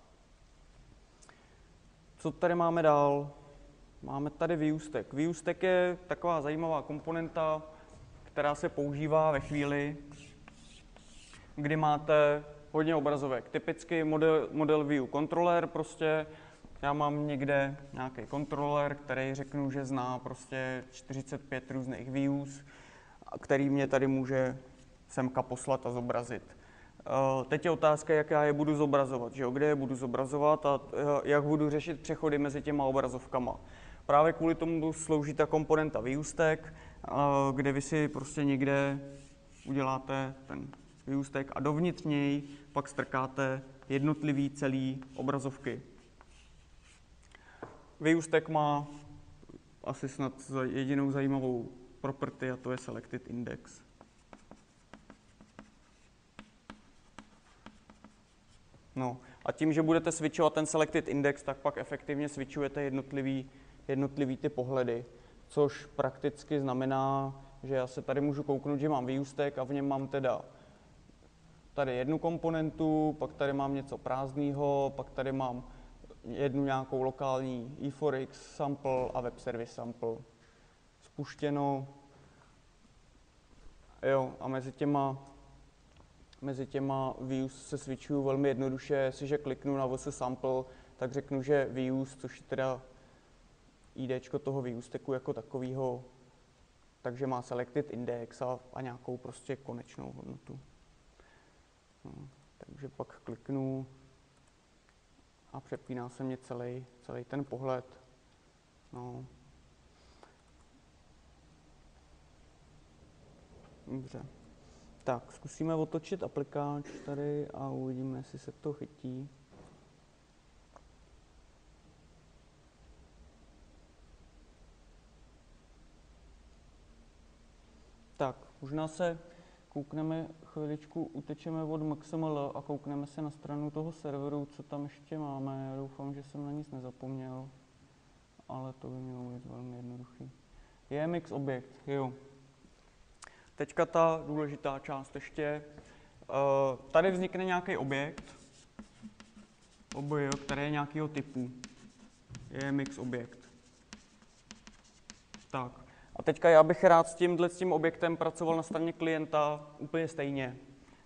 A: Co tady máme dál? Máme tady ViewStack. ViewStack je taková zajímavá komponenta, která se používá ve chvíli, kdy máte hodně obrazovek. Typicky model, model view controller prostě. Já mám někde nějaký kontroler, který řeknu, že zná prostě 45 různých views, který mě tady může semka poslat a zobrazit. Uh, teď je otázka, jak já je budu zobrazovat, že jo? kde je budu zobrazovat a uh, jak budu řešit přechody mezi těma obrazovkama. Právě kvůli tomu slouží ta komponenta výustek, uh, kde vy si prostě někde uděláte ten výustek a dovnitř něj pak strkáte jednotlivý celý obrazovky. Výustek má asi snad jedinou zajímavou property a to je selected index. No a tím, že budete switchovat ten selected index, tak pak efektivně switchujete jednotlivý, jednotlivý ty pohledy, což prakticky znamená, že já se tady můžu kouknout, že mám výústek a v něm mám teda tady jednu komponentu, pak tady mám něco prázdného, pak tady mám jednu nějakou lokální E4X sample a web service sample. Spuštěno. Jo, a mezi těma, mezi těma views se switchuju velmi jednoduše. Jestliže kliknu na vs sample, tak řeknu, že views, což je teda ID toho výusteku jako takového, takže má selected index a, a nějakou prostě konečnou hodnotu. No, takže pak kliknu a přepíná se mě celý, celý ten pohled. No. Dobře. Tak, zkusíme otočit aplikáč tady a uvidíme, jestli se to chytí. Tak, možná se koukneme chviličku, utečeme od MaxML a koukneme se na stranu toho serveru, co tam ještě máme. Já doufám, že jsem na nic nezapomněl, ale to by mělo být velmi jednoduchý. mix objekt, jo. Teďka ta důležitá část ještě. Uh, tady vznikne nějaký objekt, objekt, který je nějakého typu. mix objekt. Tak, a teďka já bych rád s tímhle s tím objektem pracoval na straně klienta úplně stejně.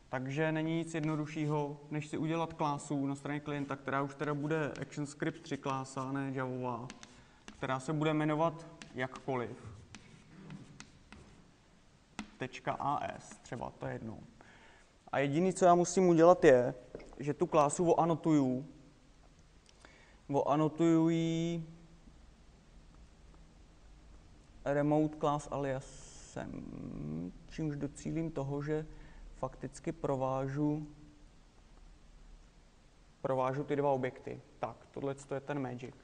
A: Takže není nic jednoduššího, než si udělat klásu na straně klienta, která už teda bude ActionScript 3 klása, ne Javová, která se bude jmenovat jakkoliv. .as, třeba, to je jedno. A jediné, co já musím udělat, je, že tu klásu oanotuju, oanotuju ji remote class aliasem, čímž docílím toho, že fakticky provážu, provážu ty dva objekty. Tak, tohle je ten magic.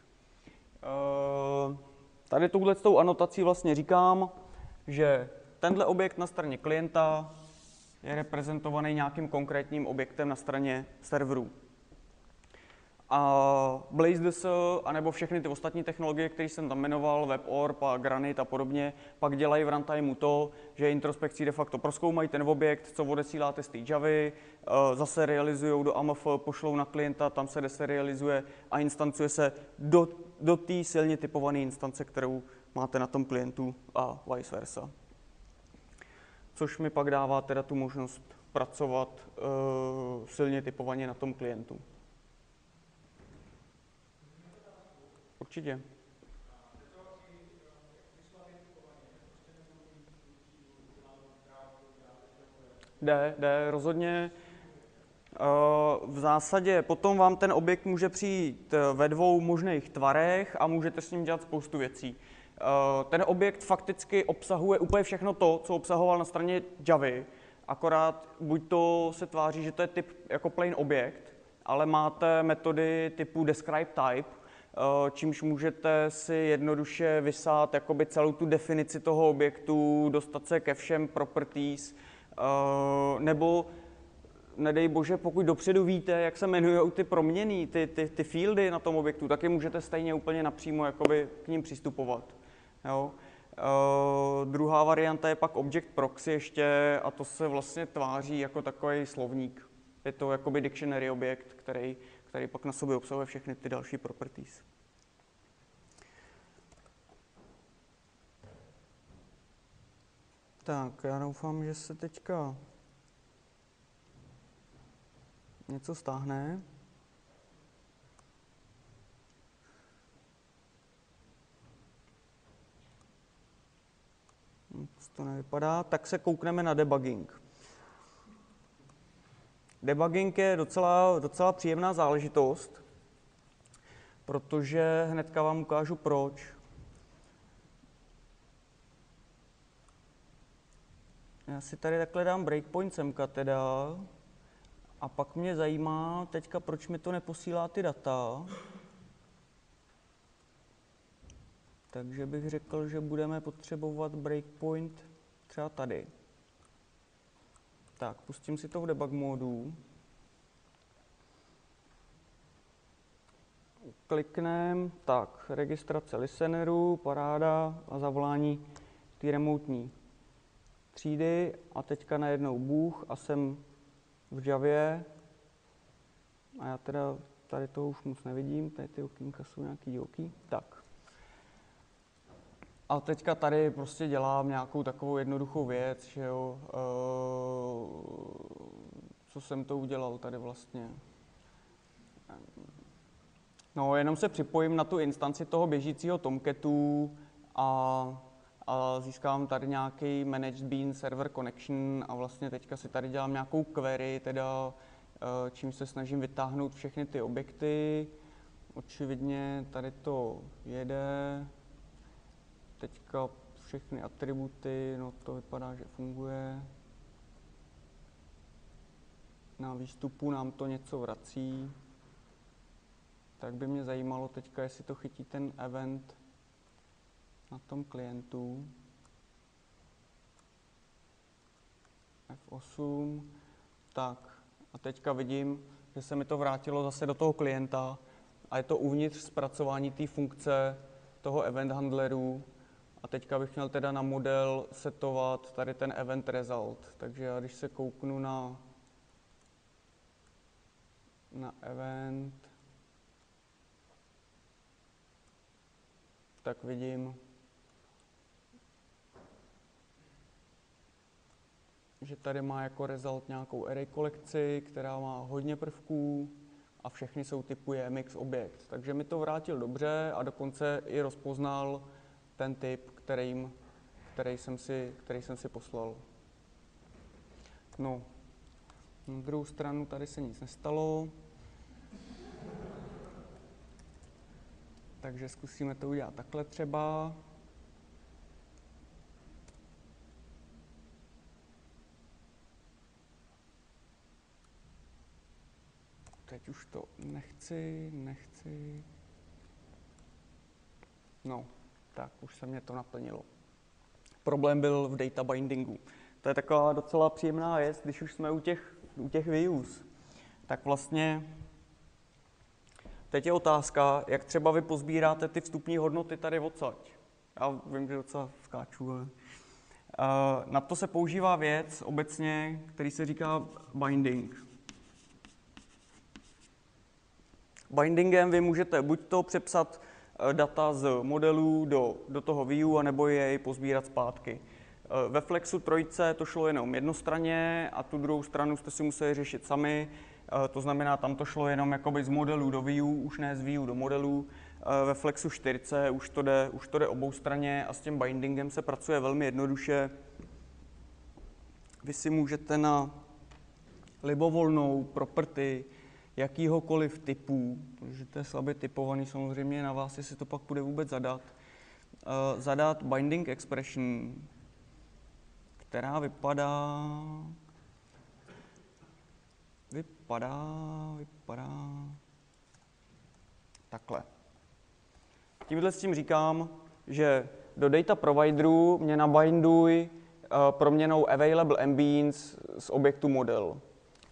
A: Uh, tady touhle anotací vlastně říkám, že tenhle objekt na straně klienta je reprezentovaný nějakým konkrétním objektem na straně serveru a BlazeDS, anebo všechny ty ostatní technologie, které jsem tam jmenoval, WebOrb a Granite a podobně, pak dělají v runtimeu to, že introspekcí de facto proskoumají ten objekt, co odesíláte z té Javy, eh, zase realizují do AMF, pošlou na klienta, tam se deserializuje a instancuje se do, do té silně typované instance, kterou máte na tom klientu a vice versa. Což mi pak dává teda tu možnost pracovat uh, silně typovaně na tom klientu. Určitě. Jde, jde, rozhodně. Eh, v zásadě potom vám ten objekt může přijít eh, ve dvou možných tvarech a můžete s ním dělat spoustu věcí. Eh, ten objekt fakticky obsahuje úplně všechno to, co obsahoval na straně Javy, akorát buď to se tváří, že to je typ jako plain objekt, ale máte metody typu describe type, Eh, čímž můžete si jednoduše vysát jakoby celou tu definici toho objektu, dostat se ke všem properties, eh, nebo nedej bože, pokud dopředu víte, jak se jmenují ty proměny, ty, ty, ty fieldy na tom objektu, tak je můžete stejně úplně napřímo jakoby k ním přistupovat. Jo? Uh, druhá varianta je pak Object Proxy ještě a to se vlastně tváří jako takový slovník. Je to jakoby dictionary objekt, který který pak na sobě obsahuje všechny ty další properties. Tak, já doufám, že se teďka něco stáhne. To nevypadá, tak se koukneme na debugging. Debugging je docela, docela příjemná záležitost, protože hnedka vám ukážu proč. Já si tady takhle dám breakpoint semka teda a pak mě zajímá teďka, proč mi to neposílá ty data. Takže bych řekl, že budeme potřebovat breakpoint třeba tady. Tak, pustím si to v debug módu. Kliknem, tak, registrace listenerů, paráda a zavolání té remotní třídy a teďka najednou Bůh a jsem v Javě a já teda tady toho už moc nevidím, tady ty okýnka jsou nějaký divoký. Tak. A teďka tady prostě dělám nějakou takovou jednoduchou věc, že jo, e, co jsem to udělal tady vlastně. No, jenom se připojím na tu instanci toho běžícího Tomcatu a, a získám tady nějaký managed bean server connection a vlastně teďka si tady dělám nějakou query, teda e, čím se snažím vytáhnout všechny ty objekty. Očividně tady to jede teďka všechny atributy, no to vypadá, že funguje. Na výstupu nám to něco vrací. Tak by mě zajímalo teďka, jestli to chytí ten event na tom klientu. F8. Tak, a teďka vidím, že se mi to vrátilo zase do toho klienta a je to uvnitř zpracování té funkce toho event handleru a teďka bych měl teda na model setovat tady ten event result. Takže já když se kouknu na, na event, tak vidím, že tady má jako result nějakou array kolekci, která má hodně prvků a všechny jsou typu mx objekt. Takže mi to vrátil dobře a dokonce i rozpoznal ten typ, kterým, který, jsem si, který jsem si poslal. No, na druhou stranu tady se nic nestalo. Takže zkusíme to udělat takhle třeba. Teď už to nechci, nechci. No, tak už se mě to naplnilo. Problém byl v data bindingu. To je taková docela příjemná věc, když už jsme u těch, u těch views. Tak vlastně teď je otázka, jak třeba vy pozbíráte ty vstupní hodnoty tady odsaď. Já vím, že docela skáču, ale... Na to se používá věc obecně, který se říká binding. Bindingem vy můžete buď to přepsat data z modelů do, do toho view, anebo jej pozbírat zpátky. Eh, ve Flexu trojce to šlo jenom jednostranně a tu druhou stranu jste si museli řešit sami. Eh, to znamená, tam to šlo jenom jakoby z modelů do view, už ne z view do modelů. Ve Flexu 4 už to jde, už to jde obou straně a s tím bindingem se pracuje velmi jednoduše. Vy si můžete na libovolnou property jakýhokoliv typu, protože to je slabě typovaný, samozřejmě na vás, jestli to pak bude vůbec zadat, uh, zadat binding expression, která vypadá, vypadá, vypadá takhle. Tímhle s tím říkám, že do data provideru mě nabinduj uh, proměnou available ambience z objektu model.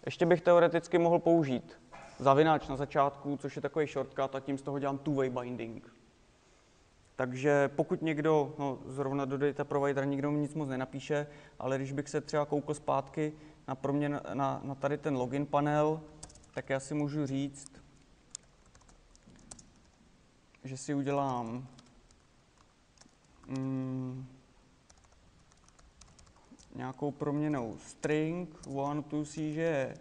A: Ještě bych teoreticky mohl použít zavináč na začátku, což je takový shortcut a tím z toho dělám two-way binding. Takže pokud někdo, no zrovna do data provider nikdo mi nic moc nenapíše, ale když bych se třeba koukl zpátky na, pro mě, na, na tady ten login panel, tak já si můžu říct, že si udělám mm, nějakou proměnou string, one to see, že je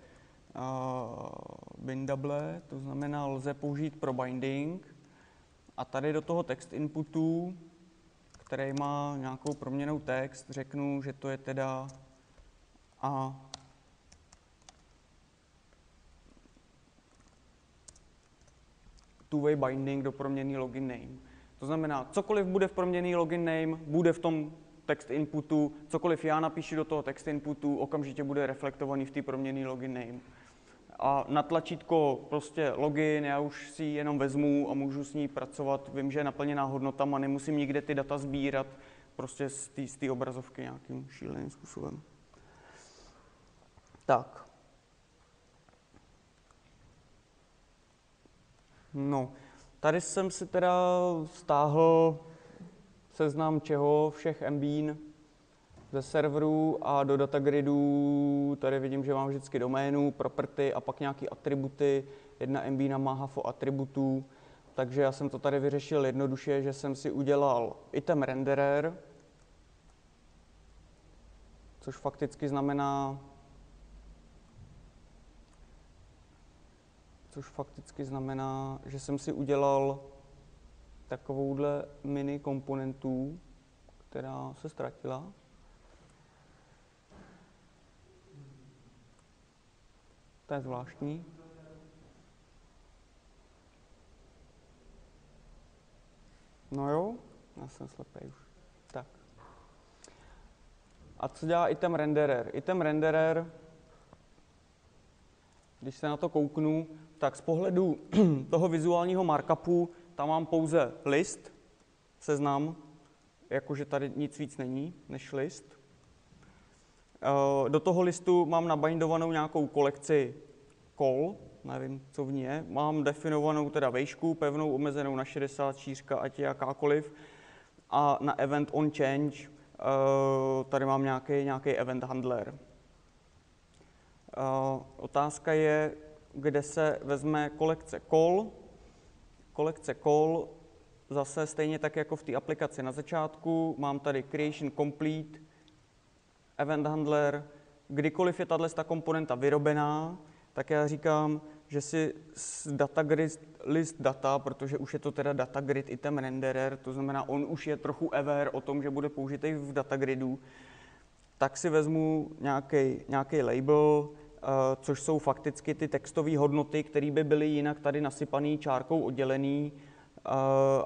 A: bindable, to znamená lze použít pro binding. A tady do toho text inputu, který má nějakou proměnou text, řeknu, že to je teda a two-way binding do proměný login name. To znamená, cokoliv bude v proměný login name, bude v tom text inputu, cokoliv já napíšu do toho text inputu, okamžitě bude reflektovaný v té proměný login name. A na tlačítko prostě login, já už si ji jenom vezmu a můžu s ní pracovat, vím, že je naplněná hodnotama, nemusím nikde ty data sbírat prostě z té obrazovky nějakým šíleným způsobem. Tak. No, tady jsem si teda stáhl seznam čeho, všech MBín ze serverů a do datagridu tady vidím, že mám vždycky doménu, property a pak nějaké atributy. Jedna MB má hafo atributů, takže já jsem to tady vyřešil jednoduše, že jsem si udělal item renderer, což fakticky znamená což fakticky znamená, že jsem si udělal takovouhle mini komponentů, která se ztratila. To je zvláštní. No jo, já jsem slepý už. Tak. A co dělá item renderer? Item renderer, když se na to kouknu, tak z pohledu <clears throat> toho vizuálního markupu tam mám pouze list, seznam, jakože tady nic víc není než list. Eh, do toho listu mám nabindovanou nějakou kolekci kol, nevím, co v ní je. Mám definovanou teda vejšku, pevnou, omezenou na 60, šířka, ať je jakákoliv. A na event on change eh, tady mám nějaký, nějaký event handler. Eh, otázka je, kde se vezme kolekce kol. Kolekce kol zase stejně tak jako v té aplikaci na začátku. Mám tady creation complete, event handler, kdykoliv je tato komponenta vyrobená, tak já říkám, že si z datagrid list data, protože už je to teda datagrid item renderer, to znamená, on už je trochu aware o tom, že bude použitý v datagridu, tak si vezmu nějaký label, eh, což jsou fakticky ty textové hodnoty, které by byly jinak tady nasypané čárkou oddělený eh,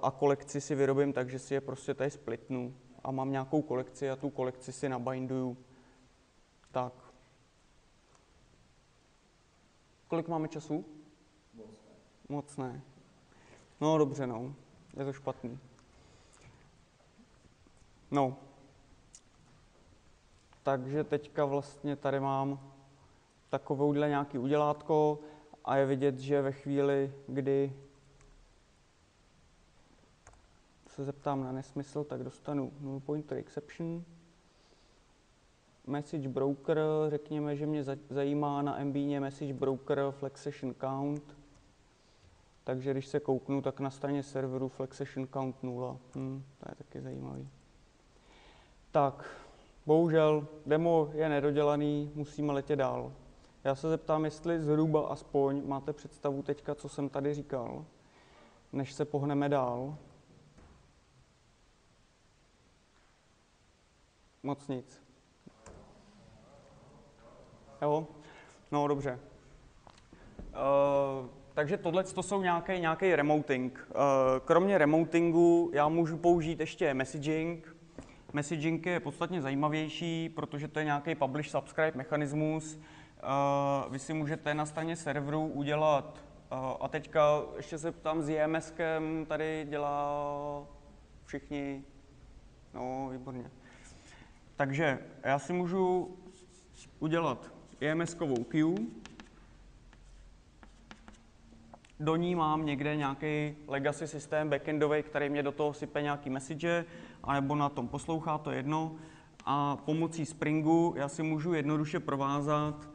A: a kolekci si vyrobím tak, že si je prostě tady splitnu a mám nějakou kolekci a tu kolekci si nabinduju. Tak. Kolik máme času?
B: Moc ne.
A: No dobře, no. Je to špatný. No. Takže teďka vlastně tady mám takovouhle nějaký udělátko a je vidět, že ve chvíli, kdy se zeptám na nesmysl, tak dostanu null pointer exception. Message broker, řekněme, že mě zajímá na MBně message broker flex session count. Takže když se kouknu, tak na straně serveru flex session count 0. Hm, to je taky zajímavý. Tak, bohužel demo je nedodělaný, musíme letět dál. Já se zeptám, jestli zhruba aspoň máte představu teďka, co jsem tady říkal, než se pohneme dál. Moc nic. Jo? No, dobře. Uh, takže tohle to jsou nějaký, nějaký remoting. Uh, kromě remotingu já můžu použít ještě messaging. Messaging je podstatně zajímavější, protože to je nějaký publish-subscribe mechanismus. Uh, vy si můžete na straně serveru udělat, uh, a teďka ještě se ptám s JMSkem, tady dělá všichni, no výborně. Takže já si můžu udělat EMS-kovou queue. Do ní mám někde nějaký legacy systém backendový, který mě do toho sype nějaký message, anebo na tom poslouchá, to jedno. A pomocí Springu já si můžu jednoduše provázat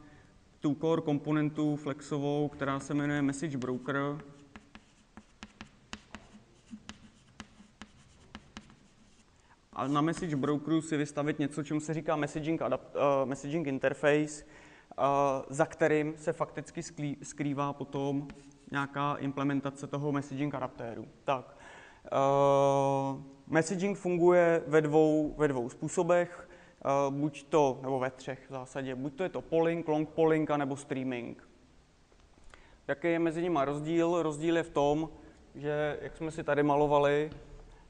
A: tu core komponentu flexovou, která se jmenuje Message Broker. A na Message Brokeru si vystavit něco, čemu se říká Messaging, adapt, uh, messaging Interface, za kterým se fakticky skrývá potom nějaká implementace toho messaging adaptéru. Tak, uh, messaging funguje ve dvou, ve dvou způsobech, uh, buď to, nebo ve třech v zásadě, buď to je to polling, long polling, nebo streaming. Jaký je mezi nimi rozdíl? Rozdíl je v tom, že jak jsme si tady malovali,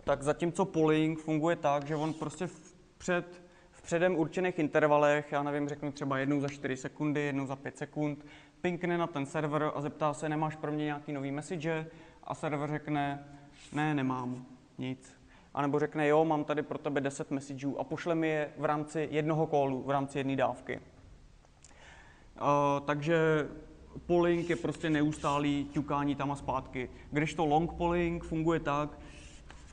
A: tak zatímco polling funguje tak, že on prostě v, před, v předem určených intervalech, já nevím, řeknu třeba jednou za 4 sekundy, jednou za 5 sekund, pinkne na ten server a zeptá se, nemáš pro mě nějaký nový message? A server řekne, ne, nemám nic. A nebo řekne, jo, mám tady pro tebe 10 messageů a pošle mi je v rámci jednoho callu, v rámci jedné dávky. Uh, takže polling je prostě neustálý ťukání tam a zpátky. Když to long polling funguje tak,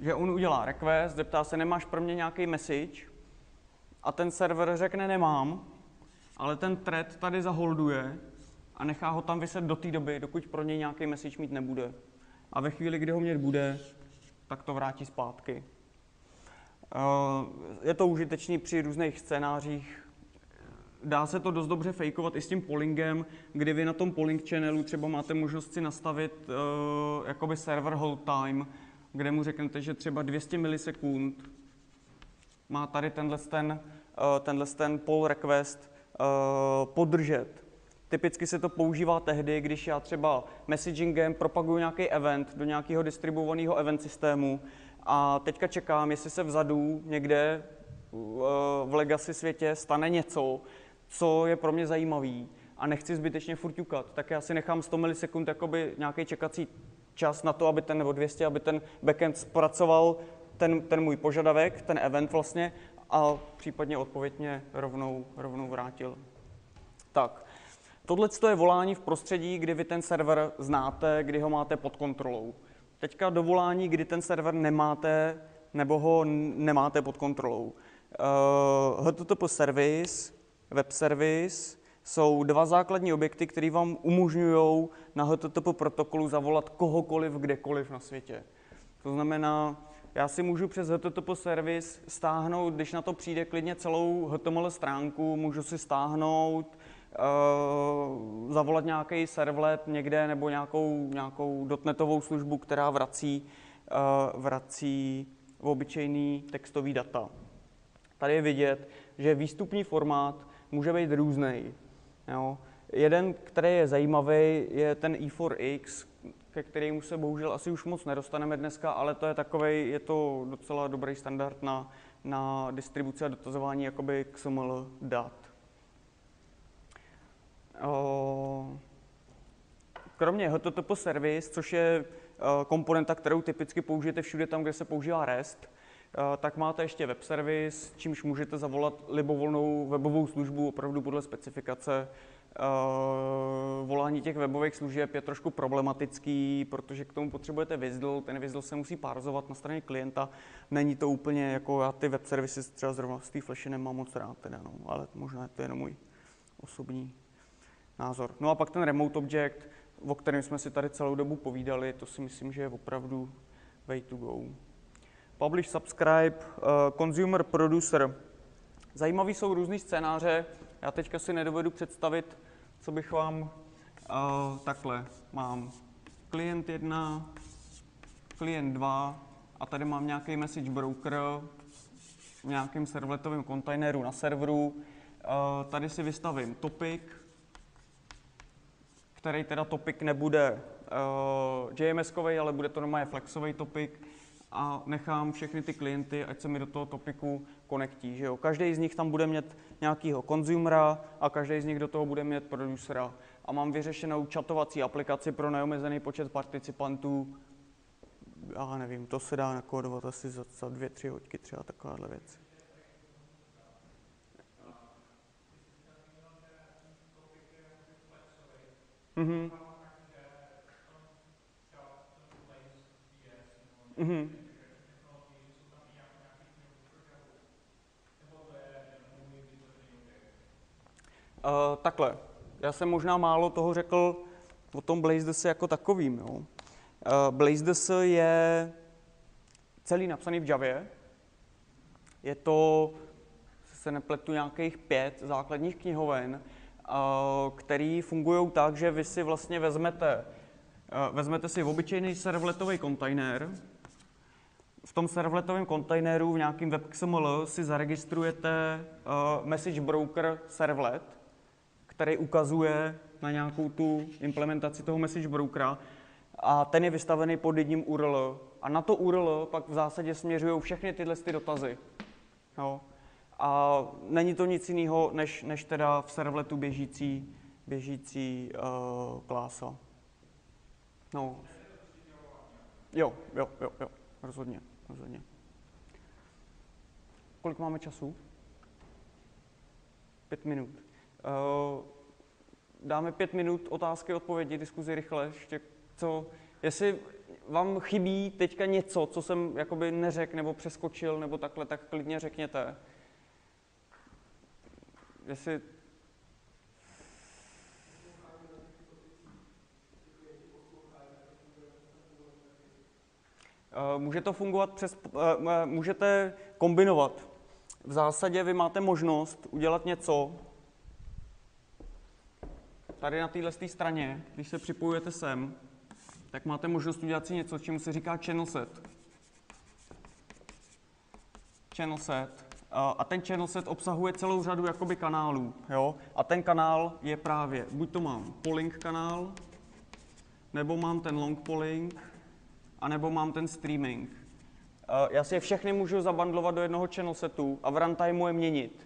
A: že on udělá request, zeptá se, nemáš pro mě nějaký message? A ten server řekne, nemám, ale ten thread tady zaholduje a nechá ho tam vyset do té doby, dokud pro něj nějaký message mít nebude. A ve chvíli, kdy ho mít bude, tak to vrátí zpátky. Eh, je to užitečný při různých scénářích. Dá se to dost dobře fejkovat i s tím pollingem, kdy vy na tom polling channelu třeba máte možnost si nastavit uh, jakoby server hold time, kde mu řeknete, že třeba 200 milisekund má tady tenhle ten, uh, tenhle ten pull request uh, podržet. Typicky se to používá tehdy, když já třeba messagingem propaguju nějaký event do nějakého distribuovaného event systému a teďka čekám, jestli se vzadu někde v legacy světě stane něco, co je pro mě zajímavý a nechci zbytečně furt ťukat, tak já si nechám 100 milisekund jakoby nějaký čekací čas na to, aby ten, nebo 200, aby ten backend zpracoval ten, ten můj požadavek, ten event vlastně, a případně odpovědně rovnou, rovnou vrátil. Tak, tohle je volání v prostředí, kdy vy ten server znáte, kdy ho máte pod kontrolou. Teďka dovolání, kdy ten server nemáte nebo ho nemáte pod kontrolou. Uh, HTTP service, web service jsou dva základní objekty, které vám umožňují na HTTP protokolu zavolat kohokoliv, kdekoliv na světě. To znamená, já si můžu přes HTTP service stáhnout, když na to přijde klidně celou HTML stránku, můžu si stáhnout uh, zavolat nějaký servlet někde nebo nějakou, nějakou dotnetovou službu, která vrací, uh, vrací obyčejný textový data. Tady je vidět, že výstupní formát může být různý. Jeden, který je zajímavý, je ten E4X, ke kterému se bohužel asi už moc nedostaneme dneska, ale to je takový, je to docela dobrý standard na, na distribuci a dotazování jakoby XML dat. Kromě HTTP service, což je komponenta, kterou typicky použijete všude tam, kde se používá REST, tak máte ještě web service, čímž můžete zavolat libovolnou webovou službu opravdu podle specifikace. Volání těch webových služeb je trošku problematický, protože k tomu potřebujete WSDL, ten WSDL se musí parzovat na straně klienta. Není to úplně jako já ty web services třeba zrovna z té flashy nemám moc rád, teda, no, ale možná to je jenom můj osobní názor. No a pak ten remote object, o kterém jsme si tady celou dobu povídali, to si myslím, že je opravdu way to go. Publish, subscribe, uh, consumer, producer. Zajímavý jsou různý scénáře. Já teďka si nedovedu představit, co bych vám uh, takhle. Mám klient 1, klient 2 a tady mám nějaký message broker v nějakém servletovém kontejneru na serveru. Uh, tady si vystavím topic, který teda topic nebude uh, JMS-kový, ale bude to normálně flexový topic a nechám všechny ty klienty, ať se mi do toho topiku konektí. Že jo? Každý z nich tam bude mít nějakého konzumera a každý z nich do toho bude mít producera. A mám vyřešenou čatovací aplikaci pro neomezený počet participantů. Já nevím, to se dá nakódovat asi za, za dvě, tři hoďky, třeba takováhle věc. Mm-hmm. Mm-hmm. Uh, takhle, já jsem možná málo toho řekl o tom BlazeDS jako takovým. Jo. Uh, BlazeDS je celý napsaný v Javě. Je to, se nepletu, nějakých pět základních knihoven, který fungují tak, že vy si vlastně vezmete, vezmete si obyčejný servletový kontejner, v tom servletovém kontejneru v nějakým WebXML si zaregistrujete message broker servlet, který ukazuje na nějakou tu implementaci toho message brokera a ten je vystavený pod jedním URL. A na to URL pak v zásadě směřují všechny tyhle ty dotazy. Jo. A není to nic jiného, než, než teda v servletu běžící, běžící uh, klása. No. Jo, jo, jo, jo, rozhodně, rozhodně. Kolik máme času? Pět minut. Uh, dáme pět minut otázky, odpovědi, diskuzi rychle. Ještě co, jestli vám chybí teďka něco, co jsem jakoby neřekl nebo přeskočil nebo takhle, tak klidně řekněte. Jestli eh, Může to fungovat přes, eh, můžete kombinovat. V zásadě vy máte možnost udělat něco, tady na téhle straně, když se připojujete sem, tak máte možnost udělat si něco, čemu se říká channel set. Channel set. A ten channel set obsahuje celou řadu jakoby kanálů. Jo? A ten kanál je právě, buď to mám polling kanál, nebo mám ten long polling, anebo mám ten streaming. Já si je všechny můžu zabandlovat do jednoho channel setu a v runtimeu je měnit.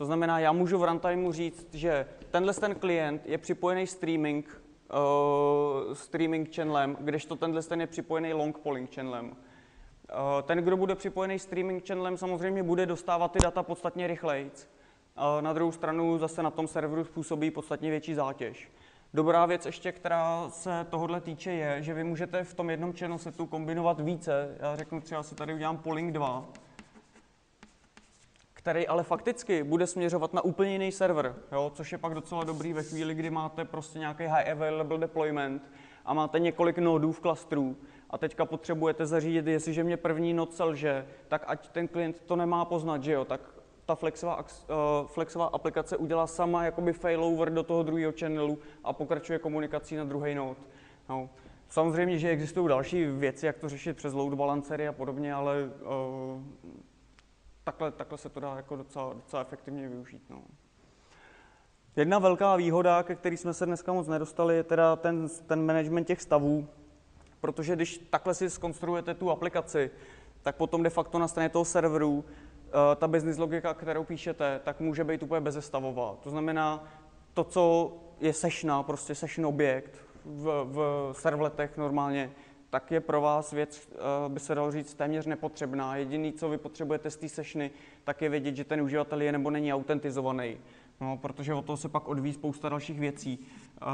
A: To znamená, já můžu v runtimeu říct, že tenhle ten klient je připojený streaming, uh, streaming channelem, kdežto tenhle ten je připojený long polling channelem. Uh, ten, kdo bude připojený streaming channelem, samozřejmě bude dostávat ty data podstatně rychleji. Uh, na druhou stranu zase na tom serveru způsobí podstatně větší zátěž. Dobrá věc ještě, která se tohohle týče, je, že vy můžete v tom jednom channel setu kombinovat více. Já řeknu třeba si tady udělám polling 2, který ale fakticky bude směřovat na úplně jiný server, jo, což je pak docela dobrý ve chvíli, kdy máte prostě nějaký high available deployment a máte několik nodů v klastru a teďka potřebujete zařídit, jestliže mě první nod selže, tak ať ten klient to nemá poznat, že jo, tak ta flexová, uh, flexová aplikace udělá sama jakoby failover do toho druhého channelu a pokračuje komunikací na druhý node. No. Samozřejmě, že existují další věci, jak to řešit přes load balancery a podobně, ale uh, takhle, takhle se to dá jako docela, docela efektivně využít. No. Jedna velká výhoda, ke který jsme se dneska moc nedostali, je teda ten, ten management těch stavů, protože když takhle si skonstruujete tu aplikaci, tak potom de facto na straně toho serveru eh, ta business logika, kterou píšete, tak může být úplně bezestavová. To znamená, to, co je sešna, prostě session objekt v, v servletech normálně, tak je pro vás věc, eh, by se dalo říct, téměř nepotřebná. Jediný, co vy potřebujete z té sešny, tak je vědět, že ten uživatel je nebo není autentizovaný. No, protože o toho se pak odvíjí spousta dalších věcí. Eh,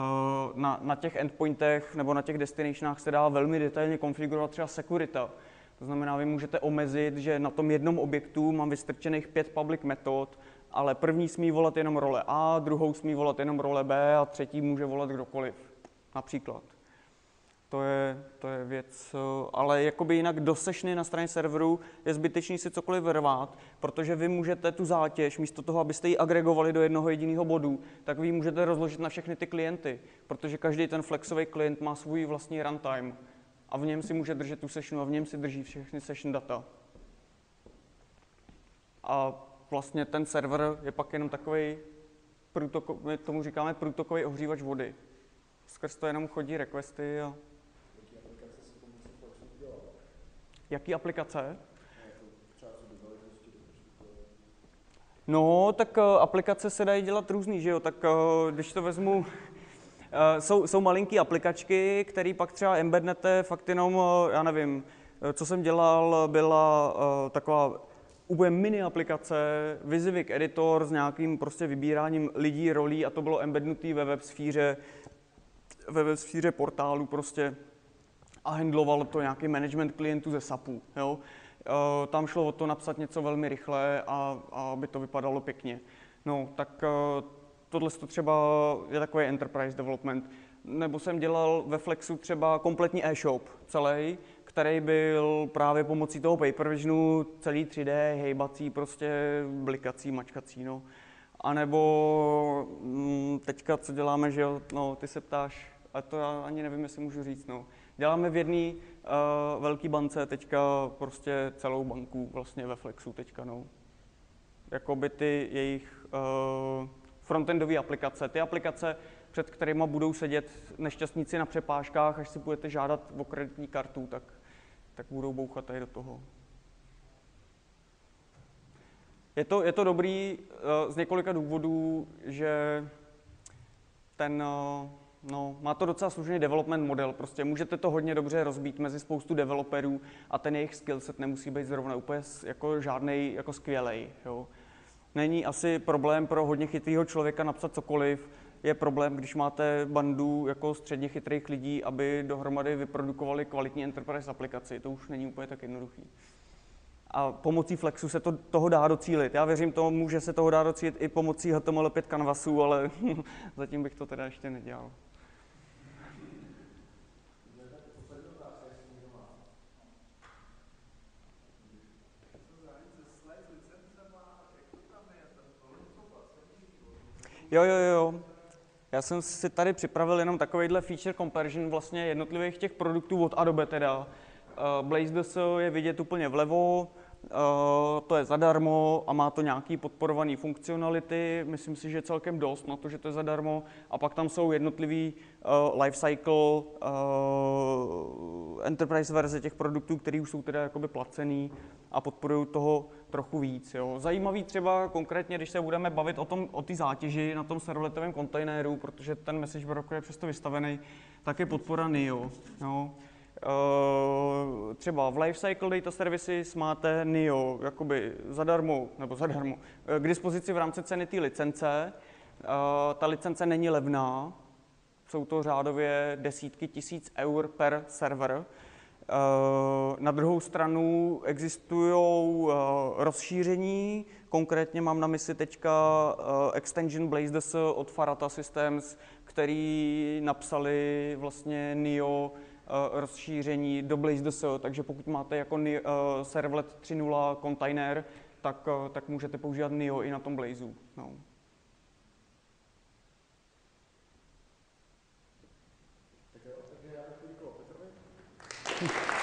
A: na, na těch endpointech nebo na těch destinationách se dá velmi detailně konfigurovat třeba securita. To znamená, vy můžete omezit, že na tom jednom objektu mám vystrčených pět public metod, ale první smí volat jenom role A, druhou smí volat jenom role B a třetí může volat kdokoliv. Například to je, to je věc, eh, ale jakoby jinak do sešny na straně serveru je zbytečný si cokoliv vyrvat, protože vy můžete tu zátěž, místo toho, abyste ji agregovali do jednoho jediného bodu, tak vy ji můžete rozložit na všechny ty klienty, protože každý ten flexový klient má svůj vlastní runtime a v něm si může držet tu sešnu a v něm si drží všechny session data. A vlastně ten server je pak jenom takový, my tomu říkáme průtokový ohřívač vody. Skrz to jenom chodí requesty a Jaký aplikace? No, tak uh, aplikace se dají dělat různý, že jo? Tak uh, když to vezmu, uh, <laughs> jsou, jsou malinký aplikačky, které pak třeba embednete fakt jenom, já nevím, co jsem dělal, byla taková úplně mini aplikace, Visivik Editor s nějakým prostě vybíráním lidí, rolí a to bylo embednutý ve web sfíře, ve web sfíře portálu prostě a handloval to nějaký management klientů ze SAPu. Jo? E, tam šlo o to napsat něco velmi rychle a, a aby to vypadalo pěkně. No, tak e, tohle to třeba je takový enterprise development. Nebo jsem dělal ve Flexu třeba kompletní e-shop celý, který byl právě pomocí toho papervisionu celý 3D, hejbací, prostě blikací, mačkací, no. A nebo mm, teďka, co děláme, že jo, no, ty se ptáš, a to já ani nevím, jestli můžu říct, no. Děláme v jedné uh, velké bance teďka prostě celou banku vlastně ve Flexu teďka, no. Jakoby ty jejich uh, frontendové aplikace. Ty aplikace, před kterými budou sedět nešťastníci na přepážkách, až si budete žádat o kreditní kartu, tak, tak budou bouchat tady do toho. Je to, je to dobrý uh, z několika důvodů, že ten, uh, no, má to docela slušný development model. Prostě můžete to hodně dobře rozbít mezi spoustu developerů a ten jejich skillset nemusí být zrovna úplně jako žádný jako skvělej. Jo. Není asi problém pro hodně chytrého člověka napsat cokoliv, je problém, když máte bandu jako středně chytrých lidí, aby dohromady vyprodukovali kvalitní enterprise aplikaci. To už není úplně tak jednoduchý a pomocí Flexu se to, toho dá docílit. Já věřím tomu, že se toho dá docílit i pomocí HTML5 kanvasu, ale <laughs> zatím bych to teda ještě nedělal. Jo, jo, jo. Já jsem si tady připravil jenom takovýhle feature comparison vlastně jednotlivých těch produktů od Adobe teda. Uh, Blaze je vidět úplně vlevo, to je zadarmo a má to nějaký podporovaný funkcionality, myslím si, že celkem dost na to, že to je zadarmo. A pak tam jsou jednotlivý uh, lifecycle uh, enterprise verze těch produktů, které už jsou teda jakoby placený a podporují toho trochu víc. Jo. Zajímavý třeba konkrétně, když se budeme bavit o tom, o ty zátěži na tom servletovém kontejneru, protože ten message broker je přesto vystavený, tak je podpora NIO. Jo. Uh, třeba v Lifecycle Data Services máte NIO jakoby zadarmo, nebo zadarmo, eh, k dispozici v rámci ceny té licence. Uh, ta licence není levná, jsou to řádově desítky tisíc eur per server. Na druhou stranu existují rozšíření, konkrétně mám na mysli teďka extension BlazeDS od Farata Systems, který napsali vlastně NIO Eh, Eh, rozšíření do BlazeDS, takže pokud máte jako eh, servlet 3.0 container, tak, eh, tak můžete používat NIO i na tom Blazeu. No. <laughs>